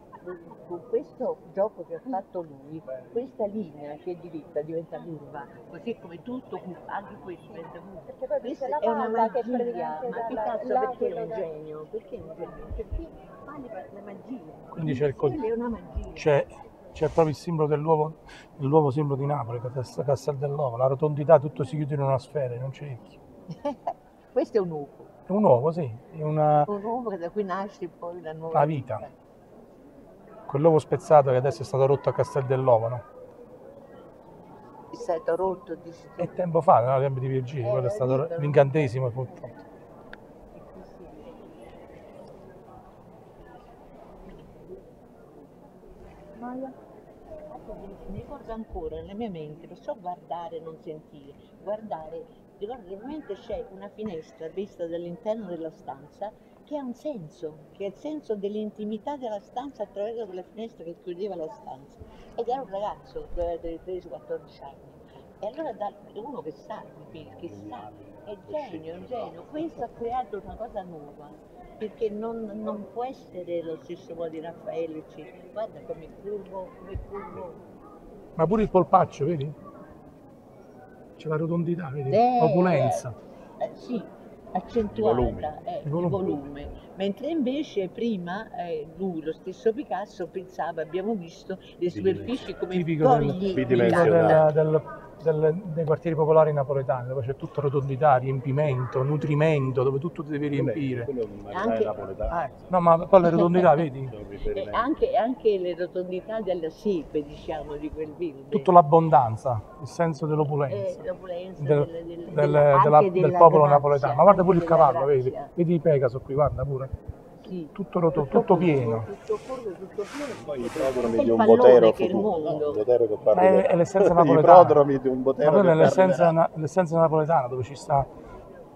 [SPEAKER 2] con questo gioco che ha fatto lui questa linea che è diritta diventa curva così come tutto anche questo diventa curva
[SPEAKER 9] Perché poi
[SPEAKER 2] Questa
[SPEAKER 9] la
[SPEAKER 2] è una magia, ma che cazzo perché è un genio? Perché è un genio? Perché fa le, le magie.
[SPEAKER 1] Quindi c'è il
[SPEAKER 2] magia.
[SPEAKER 1] c'è, c'è proprio il simbolo dell'uovo, il nuovo simbolo di Napoli, Castel dell'Uovo, la rotondità, tutto si chiude in una sfera, in un cerchio.
[SPEAKER 2] Questo è un uovo,
[SPEAKER 1] È un uovo, sì, è una,
[SPEAKER 2] un uovo che da cui nasce poi la nuova
[SPEAKER 1] la vita. Quell'uovo spezzato che adesso è stato rotto a Castel dell'Uovo, no?
[SPEAKER 2] È stato rotto di
[SPEAKER 1] E tempo fa, no? tempi di Virgilio,
[SPEAKER 2] Eh,
[SPEAKER 1] quello è stato l'incantesimo fatto.
[SPEAKER 2] Mi ricordo ancora nella mia mente, lo so guardare e non sentire, guardare, ricordo che veramente c'è una finestra vista dall'interno della stanza che ha un senso, che è il senso dell'intimità della stanza attraverso quella finestra che chiudeva la stanza. Ed era un ragazzo, doveva avere 13-14 anni. E allora da, uno che sa, che sa, è genio, è genio. Questo ha creato una cosa nuova, perché non, non può essere lo stesso modo di Raffaello. Guarda come curvo, come curvo.
[SPEAKER 1] Ma pure il polpaccio, vedi? C'è la rotondità, vedi?
[SPEAKER 2] Eh,
[SPEAKER 1] Opulenza.
[SPEAKER 2] eh, sì, accentuata,
[SPEAKER 11] volumi.
[SPEAKER 2] eh,
[SPEAKER 1] I
[SPEAKER 2] il volume. Mentre invece prima eh, lui, lo stesso Picasso, pensava, abbiamo visto, le superfici come
[SPEAKER 1] Tipico del,
[SPEAKER 2] fogli
[SPEAKER 1] tipico
[SPEAKER 2] di
[SPEAKER 11] bidimensionale.
[SPEAKER 2] carta.
[SPEAKER 1] Del- dei quartieri popolari napoletani, dove c'è tutta rotondità, riempimento, nutrimento, dove tutto ti devi riempire.
[SPEAKER 11] Quello è un
[SPEAKER 2] Anche-.
[SPEAKER 1] Ah, no, ma poi le rotondità, vedi?
[SPEAKER 2] E anche, anche le rotondità della siepe, diciamo, di quel verde.
[SPEAKER 1] Tutta l'abbondanza, il senso
[SPEAKER 2] Eh,
[SPEAKER 1] dell'opulenza.
[SPEAKER 2] l'opulenza
[SPEAKER 1] del,
[SPEAKER 2] del, del-
[SPEAKER 1] del-
[SPEAKER 2] della-
[SPEAKER 1] della- del popolo
[SPEAKER 2] grazia,
[SPEAKER 1] napoletano. Ma guarda pure il cavallo, vedi?
[SPEAKER 2] grazia.
[SPEAKER 1] Vedi i Pegaso qui, guarda pure.
[SPEAKER 2] Sì.
[SPEAKER 1] Tutto, roto- tutto pieno.
[SPEAKER 2] Tutto curvo, tutto pieno.
[SPEAKER 11] Poi i
[SPEAKER 2] È
[SPEAKER 11] prodromi di un botero futuro.
[SPEAKER 2] mondo.
[SPEAKER 11] Un botero che parla
[SPEAKER 1] È- è l'essenza
[SPEAKER 11] I
[SPEAKER 1] napoletana.
[SPEAKER 11] prodromi di un
[SPEAKER 1] Ma
[SPEAKER 11] botero
[SPEAKER 1] quella
[SPEAKER 11] che
[SPEAKER 1] è l'essenza, na- l'essenza napoletana, dove ci sta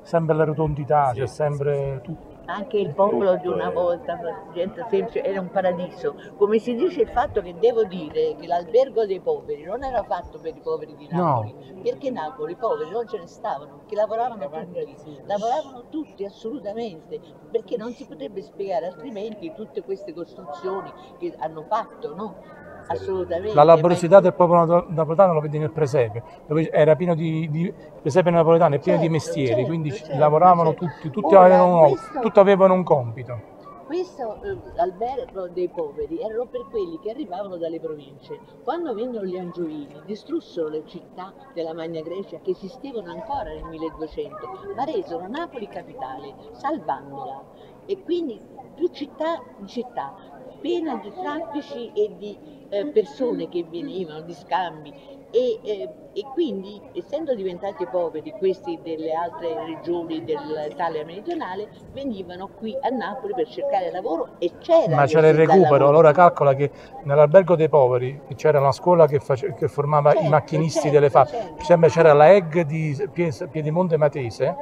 [SPEAKER 1] sempre la rotondità, c'è sempre tutto.
[SPEAKER 2] Anche il popolo di una volta, gente semplice, era un paradiso. Come si dice il fatto che devo dire che l'albergo dei poveri non era fatto per i poveri di Napoli, perché Napoli i poveri non ce ne stavano, perché lavoravano tutti, lavoravano tutti assolutamente, perché non si potrebbe spiegare altrimenti tutte queste costruzioni che hanno fatto, no? Assolutamente.
[SPEAKER 1] La laboriosità del popolo napoletano lo vedi nel presepe, dove era pieno di, di presepe napoletano è pieno di
[SPEAKER 2] Certo,
[SPEAKER 1] mestieri,
[SPEAKER 2] certo,
[SPEAKER 1] quindi
[SPEAKER 2] certo,
[SPEAKER 1] lavoravano
[SPEAKER 2] certo.
[SPEAKER 1] tutti, tutti
[SPEAKER 2] Ora,
[SPEAKER 1] avevano, un-
[SPEAKER 2] questo-
[SPEAKER 1] tutti avevano un compito.
[SPEAKER 2] Questo eh, albergo dei poveri erano per quelli che arrivavano dalle province. Quando vennero gli Angioini, distrussero le città della Magna Grecia che esistevano ancora nel 1200, ma resero Napoli capitale, salvandola. E quindi più città di città, piena di traffici e di persone che venivano, di scambi. E, eh, e quindi, essendo diventati poveri questi delle altre regioni dell'Italia meridionale, venivano qui a Napoli per cercare lavoro e c'era
[SPEAKER 1] Ma c'era il recupero,
[SPEAKER 2] lavoro.
[SPEAKER 1] allora calcola che nell'albergo dei poveri c'era una scuola che, face- che formava i
[SPEAKER 2] Certo,
[SPEAKER 1] macchinisti
[SPEAKER 2] certo,
[SPEAKER 1] delle fabbriche,
[SPEAKER 2] certo.
[SPEAKER 1] C'era la EG di Pie- Piedimonte Matese,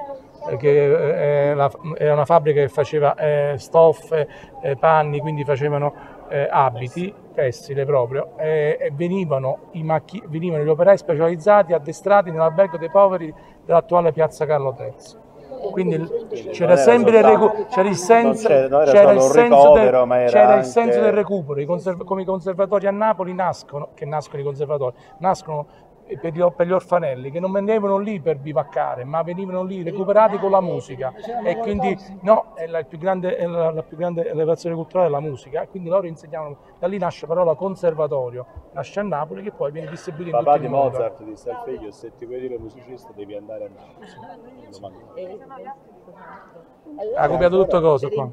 [SPEAKER 1] eh, che eh, è era una fabbrica che faceva eh, stoffe, eh, panni, quindi facevano eh, abiti, tessile proprio, e, e venivano, i macchi- venivano gli operai specializzati addestrati nell'albergo dei poveri dell'attuale piazza Carlo III. Quindi c'era sempre il, recu- c'era il senso,
[SPEAKER 11] c'era-
[SPEAKER 1] il senso del, c'era il
[SPEAKER 11] anche-
[SPEAKER 1] senso del recupero, I conserv- come i conservatori a Napoli nascono, che nascono i conservatori, nascono per, gli, per gli orfanelli che non venivano lì per bivaccare, ma venivano lì recuperati con la musica. E quindi no, è la più grande, è la, la più grande elevazione culturale della musica. E quindi loro insegnavano, da lì nasce la parola conservatorio, nasce a Napoli che poi viene distribuito in
[SPEAKER 11] Papà
[SPEAKER 1] tutto
[SPEAKER 11] di
[SPEAKER 1] il mondo.
[SPEAKER 11] Mozart disse al figlio se ti vuoi dire musicista devi andare a Napoli. Lo.
[SPEAKER 9] E-
[SPEAKER 1] Ha copiato tutto cosa qua.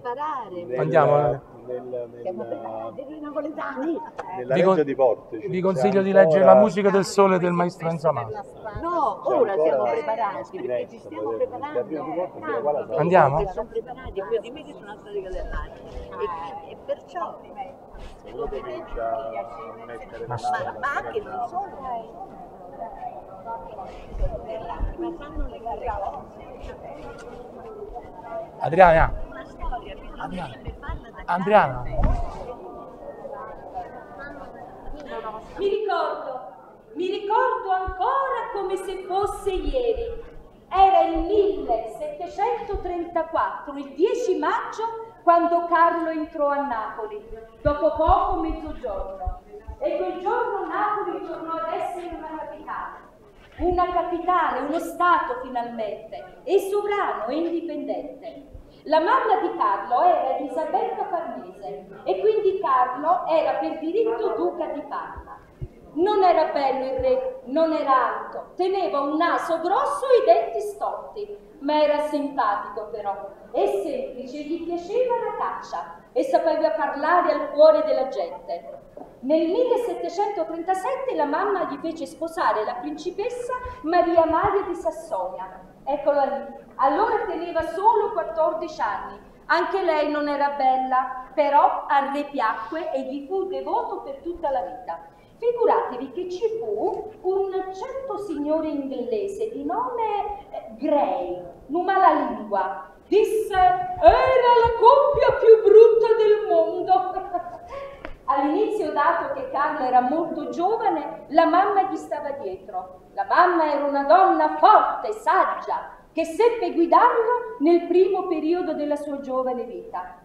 [SPEAKER 11] Nel-
[SPEAKER 1] Andiamo, eh.
[SPEAKER 11] nel-
[SPEAKER 9] Siamo
[SPEAKER 11] nella,
[SPEAKER 1] Vi con-
[SPEAKER 11] di Portici.
[SPEAKER 1] Vi consiglio di leggere La musica del sole del maestro Enzo Amato.
[SPEAKER 9] No, ora siamo preparati perché ci stiamo preparando.
[SPEAKER 1] Andiamo?
[SPEAKER 9] Siamo preparati, io di me che sono storica dell'arte. E, e perciò
[SPEAKER 11] mettere
[SPEAKER 1] Ma
[SPEAKER 9] anche non solo
[SPEAKER 1] Adriana,
[SPEAKER 9] da
[SPEAKER 1] Adriana.
[SPEAKER 12] Mi ricordo, mi ricordo ancora come se fosse ieri. Era il 1734, il 10 maggio, quando Carlo entrò a Napoli, dopo poco mezzogiorno. E quel giorno Napoli tornò ad essere una capitale. Una capitale, uno Stato finalmente, e sovrano e indipendente. La mamma di Carlo era Elisabetta Farnese e quindi Carlo era per diritto duca di Parma. Non era bello il re, non era alto, teneva un naso grosso e i denti storti, ma era simpatico però e semplice, gli piaceva la caccia e sapeva parlare al cuore della gente. Nel 1737 la mamma gli fece sposare la principessa Maria Maria di Sassonia. Eccola lì. Allora teneva solo 14 anni. Anche lei non era bella, però al re piacque e gli fu devoto per tutta la vita. Figuratevi che ci fu un certo signore inglese di nome eh, Gray, un malalingua. Disse, era la coppia più brutta del mondo. All'inizio, dato che Carlo era molto giovane, la mamma gli stava dietro. La mamma era una donna forte, saggia, che seppe guidarlo nel primo periodo della sua giovane vita.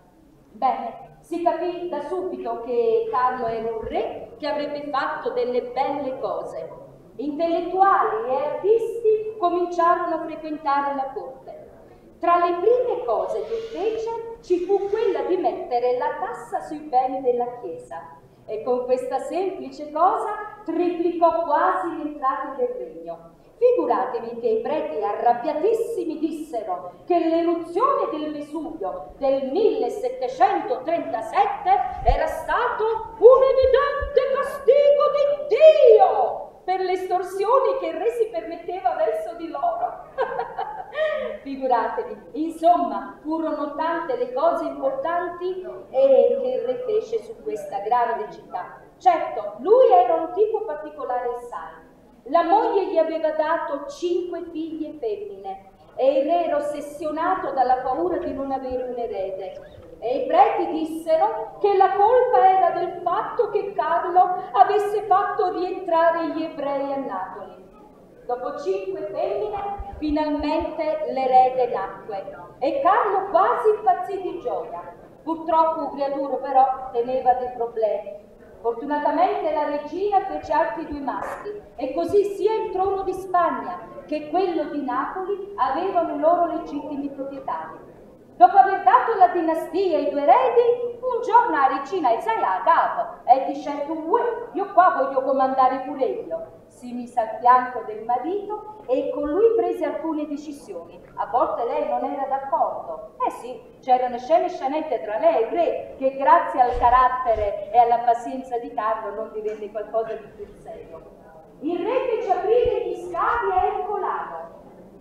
[SPEAKER 12] Bene, si capì da subito che Carlo era un re che avrebbe fatto delle belle cose. Intellettuali e artisti cominciarono a frequentare la corte. Tra le prime cose che fece ci fu quella di mettere la tassa sui beni della Chiesa e con questa semplice cosa triplicò quasi le entrate del regno. Figuratevi che i preti arrabbiatissimi dissero che l'eruzione del Vesuvio del 1737 era stato un evidente castigo di Dio per le estorsioni che il re si permetteva verso di loro. Figuratevi, insomma, furono tante le cose importanti eh, che il re fece su questa grande città. Certo, lui era un tipo particolare assai. La moglie gli aveva dato cinque figlie femmine e il re era ossessionato dalla paura di non avere un erede. E i preti dissero che la colpa era del fatto che Carlo avesse fatto rientrare gli ebrei a Napoli. Dopo cinque femmine, finalmente l'erede nacque e Carlo quasi impazzì di gioia. Purtroppo un creaturo però teneva dei problemi. Fortunatamente la regina fece altri due maschi e così sia il trono di Spagna che quello di Napoli avevano i loro legittimi proprietari. Dopo aver dato la dinastia ai due eredi, un giorno la regina alzai a capo e dice Uè, io qua voglio comandare pure io. Si mise al fianco del marito e con lui prese alcune decisioni. A volte lei non era d'accordo. Eh sì, c'erano scene e scenette tra lei e il re che grazie al carattere e alla pazienza di Carlo non divenne qualcosa di più serio. Il re fece aprire gli scavi a Ercolano,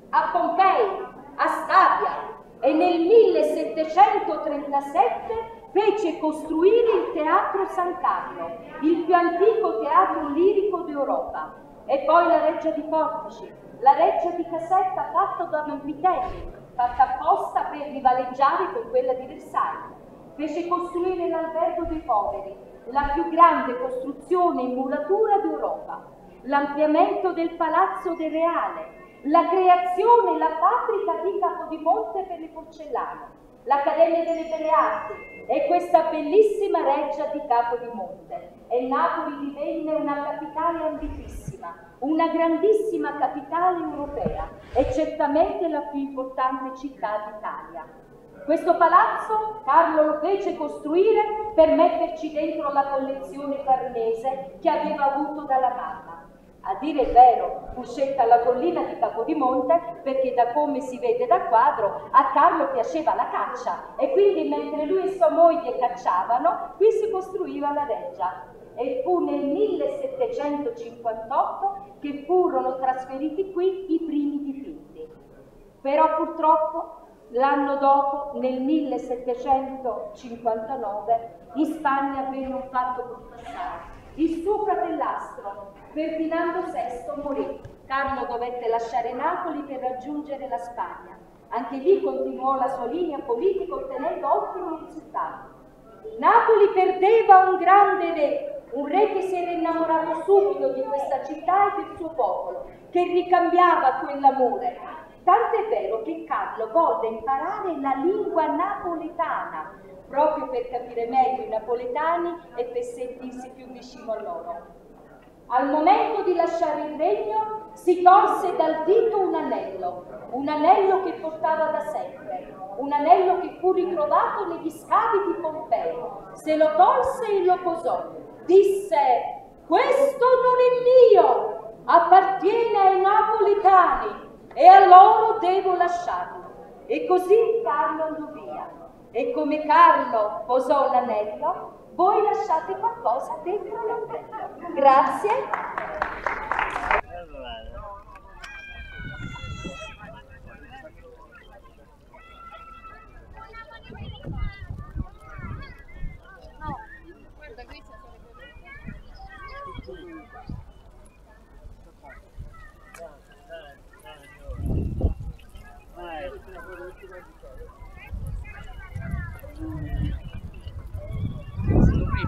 [SPEAKER 12] a Pompei, a Stabia e nel 1737 fece costruire il Teatro San Carlo, il più antico teatro lirico d'Europa, e poi la Reggia di Portici, la Reggia di Caserta fatta da Vitelli, fatta apposta per rivaleggiare con quella di Versailles. Fece costruire l'Albergo dei Poveri, la più grande costruzione in muratura d'Europa, l'ampliamento del Palazzo del Reale, la creazione e la fabbrica di Capodimonte per le porcellane. l'Accademia delle Belle Arti e questa bellissima reggia di Capodimonte. E Napoli divenne una capitale ambitissima, una grandissima capitale europea e certamente la più importante città d'Italia. Questo palazzo Carlo lo fece costruire per metterci dentro la collezione farnese che aveva avuto dalla mamma. A dire il vero, fu scelta la collina di Capodimonte perché da come si vede dal quadro a Carlo piaceva la caccia e quindi mentre lui e sua moglie cacciavano, qui si costruiva la reggia. E fu nel 1758 che furono trasferiti qui i primi dipinti. Però purtroppo l'anno dopo, nel 1759, in Spagna venne un fatto contrastare. Il suo fratellastro, Ferdinando VI, morì. Carlo dovette lasciare Napoli per raggiungere la Spagna. Anche lì continuò la sua linea politica ottenendo ottimi risultati. Napoli perdeva un grande re, un re che si era innamorato subito di questa città e del suo popolo, che ricambiava quell'amore. Tant'è vero che Carlo volle imparare la lingua napoletana, proprio per capire meglio i napoletani e per sentirsi più vicino a loro. Al momento di lasciare il regno si tolse dal dito un anello, un anello che portava da sempre, un anello che fu ritrovato negli scavi di Pompei. Se lo tolse e lo posò. Disse, questo non è mio, appartiene ai napoletani e a loro devo lasciarlo. E così Carlo andò via. E come Carlo posò l'anello, voi lasciate qualcosa dentro l'anello. Grazie.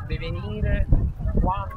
[SPEAKER 13] Si dovrebbe venire qua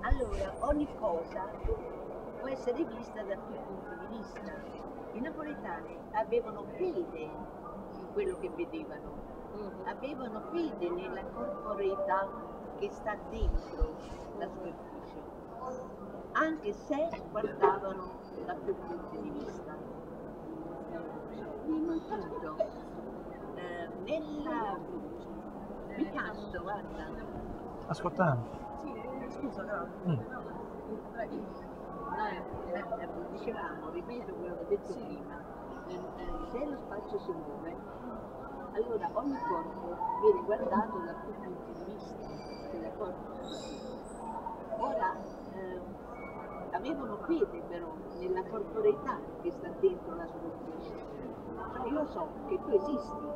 [SPEAKER 2] Allora, ogni cosa può essere vista da più punti di vista. I napoletani avevano fede in quello che vedevano, avevano fede nella corporeità che sta dentro la superficie, anche se guardavano da più punti di vista. In tutto, nella Picasso, guarda,
[SPEAKER 9] Ascoltando.
[SPEAKER 2] Scusa, no.
[SPEAKER 9] Mm.
[SPEAKER 2] Noi dicevamo, ripeto quello che ho detto prima, eh, se lo spazio si muove, allora ogni corpo viene guardato da più punti di vista, sei d'accordo? Ora, eh, avevano fede però nella corporeità che sta dentro la superficie. Cioè io so che tu esisti,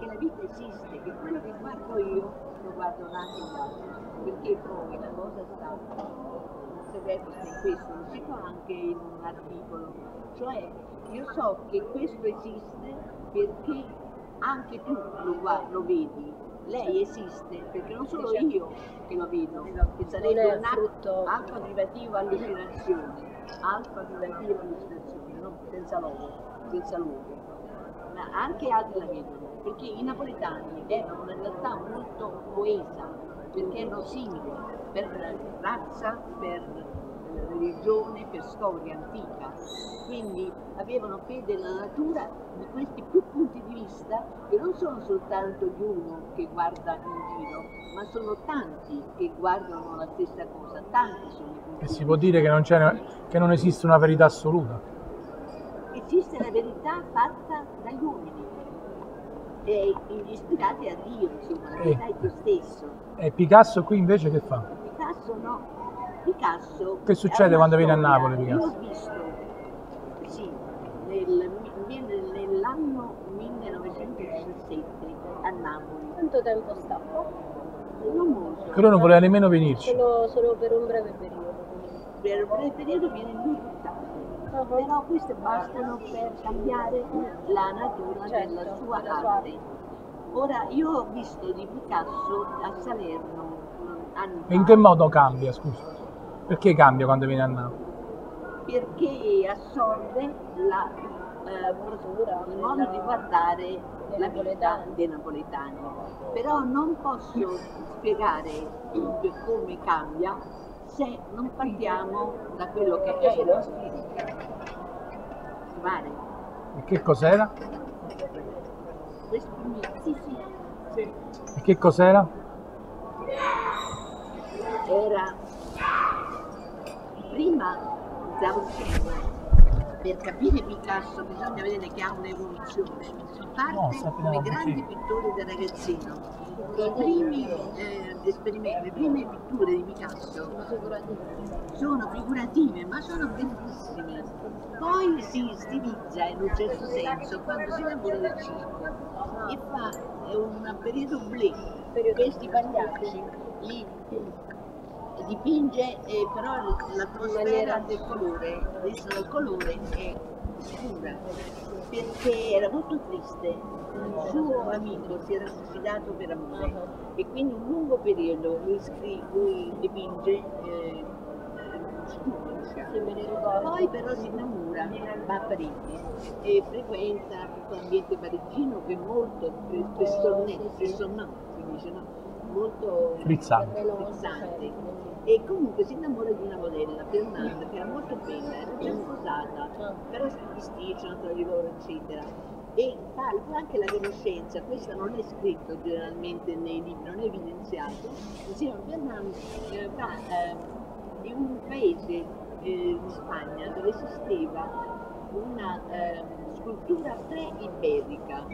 [SPEAKER 2] che la vita esiste, che quello che guardo io lo guardano anche gli altri, perché poi la cosa sta, sta in questo, lo cito anche in un articolo, cioè io so che questo esiste perché anche tu lo, guardi, lo vedi, lei esiste perché non sono io che lo vedo, che sarebbe un
[SPEAKER 9] frutto-
[SPEAKER 2] alfa privativo allucinazione, alfa privativo allucinazione, no? senza logo, senza logo. Ma anche altri la vedono, perché i napoletani erano una realtà molto coesa, perché erano simili per razza, per eh, religione, per storia antica. Quindi avevano fede nella natura di questi più punti di vista che non sono soltanto di uno che guarda in giro, ma sono tanti che guardano la stessa cosa, tanti sono i punti
[SPEAKER 1] E
[SPEAKER 2] di
[SPEAKER 1] si può dire che non, c'è, che non esiste una verità assoluta.
[SPEAKER 2] esiste la verità fatta dagli uomini e gli ispirati a Dio, insomma, la
[SPEAKER 1] Eh.
[SPEAKER 2] è Dio stesso.
[SPEAKER 1] E Picasso qui invece che fa?
[SPEAKER 2] Picasso no, Picasso...
[SPEAKER 1] Che succede quando viene a. Napoli, Picasso?
[SPEAKER 2] Io ho visto, sì, nel- viene nell'anno 1917 a Napoli.
[SPEAKER 9] Quanto tempo sta?
[SPEAKER 2] Non molto.
[SPEAKER 1] Lui non voleva nemmeno venirci.
[SPEAKER 9] Solo, solo per un breve periodo.
[SPEAKER 2] Per un breve periodo viene lui buttato. Però queste bastano per cambiare la natura
[SPEAKER 9] Certo,
[SPEAKER 2] della sua arte. Ora, io ho visto di Picasso a Salerno anni
[SPEAKER 1] E in
[SPEAKER 2] fa,
[SPEAKER 1] che modo cambia, scusa? Perché cambia quando viene a Napoli?
[SPEAKER 2] perché assorbe la, eh, il modo di guardare la vita dei napoletani. Però non posso spiegare come cambia se non partiamo da quello che era. Ti pare?
[SPEAKER 1] E che cos'era?
[SPEAKER 2] Questo mi... Sì, sì, sì.
[SPEAKER 1] E che cos'era?
[SPEAKER 2] Era prima, stiamo dicendo, per capire Picasso bisogna vedere che ha un'evoluzione. Parte
[SPEAKER 1] No,
[SPEAKER 2] come grandi pittori da ragazzino. I primi eh, esperimenti, le prime pitture di Picasso sono figurative, ma sono bellissime. Poi si stilizza in un certo senso quando si innamora del circo e fa un periodo blé, questi pagliacci li dipinge eh, però l'atmosfera del colore, adesso il colore è scura, perché era molto triste, un suo amico si era suicidato per amore e quindi un lungo periodo lui, scri- lui dipinge eh, scuro, diciamo. poi però si innamora, va a Parigi e frequenta questo ambiente parigino che è molto frissonnante, frissonnante, si dice no? molto
[SPEAKER 1] Frizzante.
[SPEAKER 2] frizzante. E comunque si innamora di una modella, Fernanda, che era molto bella, era già sposata, però si bisticciano tra di loro, eccetera. E fa anche la conoscenza, questo non è scritto generalmente nei libri, non è evidenziato. Insieme a Fernanda eh, eh, in un paese eh, in Spagna dove esisteva una eh, scultura pre-iberica.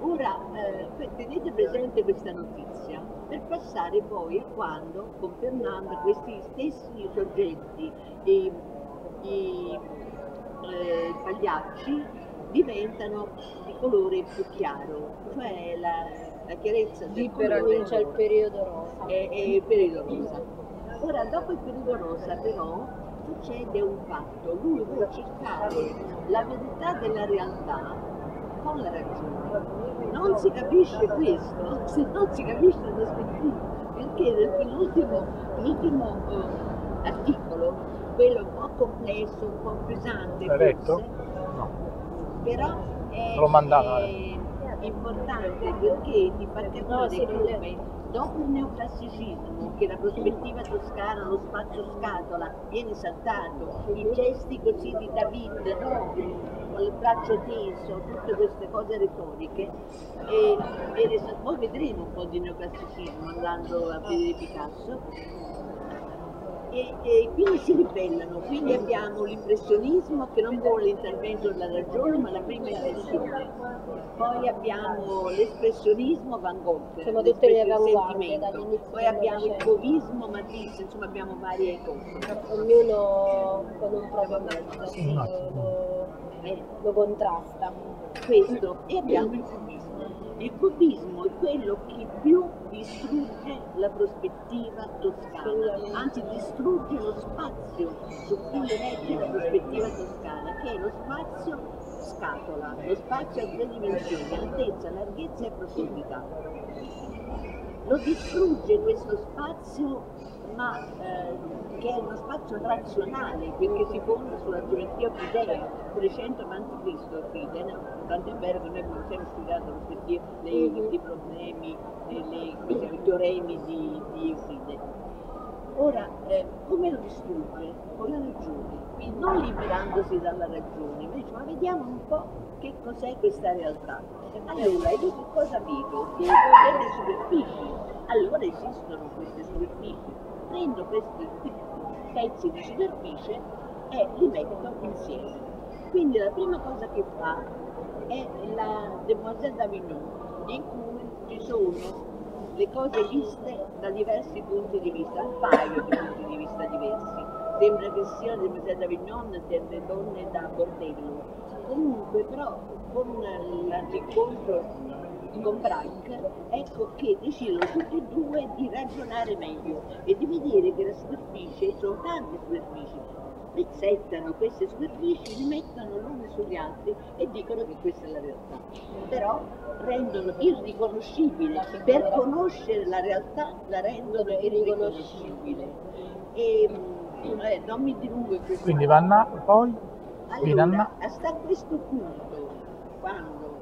[SPEAKER 2] Ora, eh, tenete presente questa notizia per passare poi a quando con Fernanda questi stessi soggetti, i, i eh, pagliacci, diventano di colore più chiaro, cioè la, la chiarezza del colore
[SPEAKER 9] comincia il periodo rosa.
[SPEAKER 2] è, è il periodo rosa. Ora, dopo il periodo rosa, però, succede un fatto. Lui vuole cercare la verità della realtà con la ragione. Non si capisce questo se non si capisce la prospettiva, perché nel- l'ultimo, l'ultimo eh, articolo, quello un po' complesso, un po' pesante,
[SPEAKER 1] L'hai letto?
[SPEAKER 2] forse, però è,
[SPEAKER 1] Te l'ho mandato,
[SPEAKER 2] è importante perché ti fa capire
[SPEAKER 9] No,
[SPEAKER 2] come dopo il neoclassicismo, che la prospettiva toscana, lo spazio scatola viene saltato, i gesti così di David, con il braccio teso, tutte queste cose retoriche, e, sal- poi vedremo un po' di neoclassicismo andando a vedere Picasso, e e, e quindi si ribellano, quindi abbiamo l'impressionismo che non vuole l'intervento della ragione ma la prima impressione, poi abbiamo l'espressionismo Van Gogh,
[SPEAKER 9] Sono tutte le
[SPEAKER 2] l'espressione
[SPEAKER 9] avanguardie,
[SPEAKER 2] sentimento.
[SPEAKER 9] dall'inizio
[SPEAKER 2] poi abbiamo il fauvismo Matisse, insomma abbiamo varie cose.
[SPEAKER 9] Ognuno con un proprio mezzo,
[SPEAKER 1] Sì, attimo.
[SPEAKER 9] lo,
[SPEAKER 2] Eh,
[SPEAKER 9] lo contrasta.
[SPEAKER 2] questo e abbiamo il cubismo. Il cubismo è quello che più distrugge la prospettiva toscana, anzi distrugge lo spazio su cui regge la prospettiva toscana, che è lo spazio scatola, lo spazio a tre dimensioni, altezza, larghezza e profondità. Lo distrugge questo spazio, ma eh, che è uno spazio razionale, perché si fonda sulla geometria fidea, 300 a.C. Fiden, tanto è vero che noi abbiamo sempre studiato prospettiva dei, dei problemi, i teoremi di, di Euclide. Ora, eh, come lo distrugge? Con la ragione, quindi non liberandosi dalla ragione, ma dice, ma vediamo un po' che cos'è questa realtà. Allora, io che cosa vedo? Vedo delle superfici, allora esistono queste superfici. Prendo questi pezzi di superficie e li metto insieme. Quindi la prima cosa che fa è la Demoiselle d'Avignon, in cui ci sono le cose viste da diversi punti di vista, un paio di punti di vista diversi. Sembra che siano le Demoiselle d'Avignon delle donne da bordello. Comunque però con l'incontro con Branch, ecco che decidono tutti e due di ragionare meglio e di vedere che la superficie, sono tante superfici, pezzettano queste superfici, li mettono l'une sugli altri e dicono che questa è la realtà. Però rendono irriconoscibile, per conoscere la realtà la rendono irriconoscibile. E mm, eh, non mi dilungo in questo.
[SPEAKER 1] Quindi va a Napoli, poi viene a
[SPEAKER 2] Allora,
[SPEAKER 1] Napoli.
[SPEAKER 2] questo punto, quando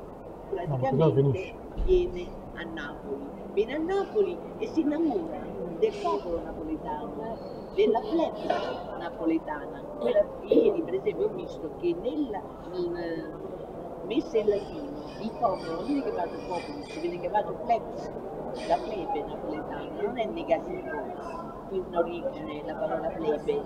[SPEAKER 1] No,
[SPEAKER 2] praticamente
[SPEAKER 1] finisce.
[SPEAKER 2] viene a Napoli, viene a Napoli e si innamora del popolo napoletano, della plebe napoletana. Quella, ieri per esempio ho visto che nella in, messa in latino il popolo non viene chiamato popolo, viene chiamato plebs, la plebe napoletana, non è negativo in origine la parola plebe,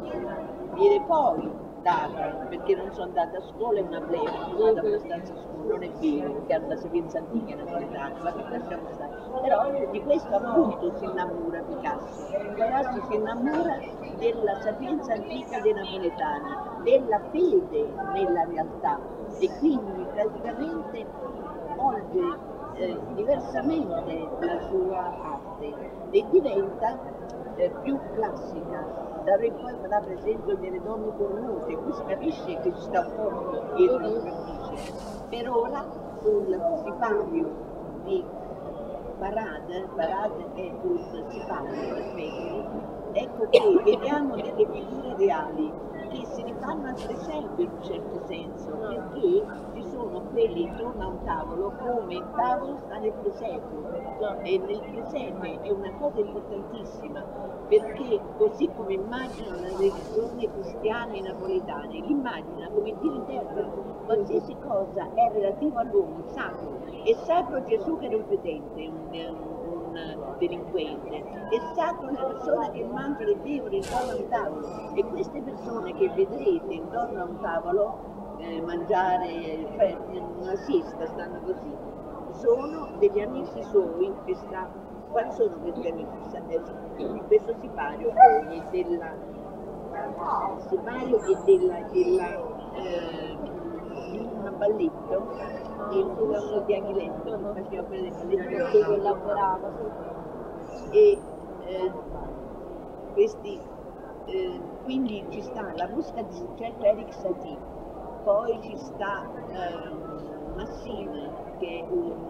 [SPEAKER 2] viene poi data, perché non sono andata a scuola è una plebe, sono andata abbastanza a scuola, non è vero, perché hanno la sapienza antica napoletana, ma che lasciamo stare. Però di questo appunto si innamora Picasso. Picasso si innamora della sapienza antica dei napoletani, della fede nella realtà e quindi praticamente volge eh, diversamente la sua arte e diventa eh, più classica. Da poi farà per esempio delle donne cornose, qui si capisce che ci sta un po' dietro la superficie. Per ora sul sipario di Parade, Parade è un sipario ecco che vediamo delle figure reali che si rifanno al presepe in un certo senso, perché ci sono quelli intorno a un tavolo come il tavolo sta nel presepe. E nel presepe è una cosa importantissima perché così come immaginano le religioni cristiane e napoletane, l'immagina come Dio interpreta qualsiasi cosa è relativo all'uomo, sacro, e sacro Gesù che era un credente, un, un delinquente, è sacro la persona che mangia e beve intorno a un tavolo. E queste persone che vedrete intorno a un tavolo eh, mangiare, cioè una siesta, stanno così, sono degli amici suoi che sta quali sono questi amici? Eh, Questo sipario è della sipario è della, della eh, di un balletto il corso di Aghiletto faceva quelle balletto che collaborava. e eh, questi eh, quindi ci sta la musica di certo Eric Satie poi ci sta ehm, Massina che è un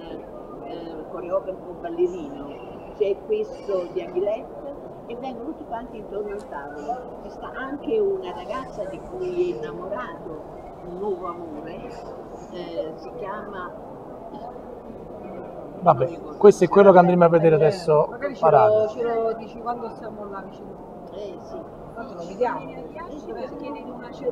[SPEAKER 2] eh, coreografo ballerino c'è questo di Aguilette e vengono tutti quanti intorno al tavolo. Ci sta anche una ragazza di cui è innamorato un nuovo amore, eh, si chiama
[SPEAKER 1] Vabbè, questo è quello che andremo a vedere adesso
[SPEAKER 14] Magari ce lo, ce lo dici quando siamo là vicino.
[SPEAKER 2] Eh sì.
[SPEAKER 14] Tanto lo vediamo. Di una cena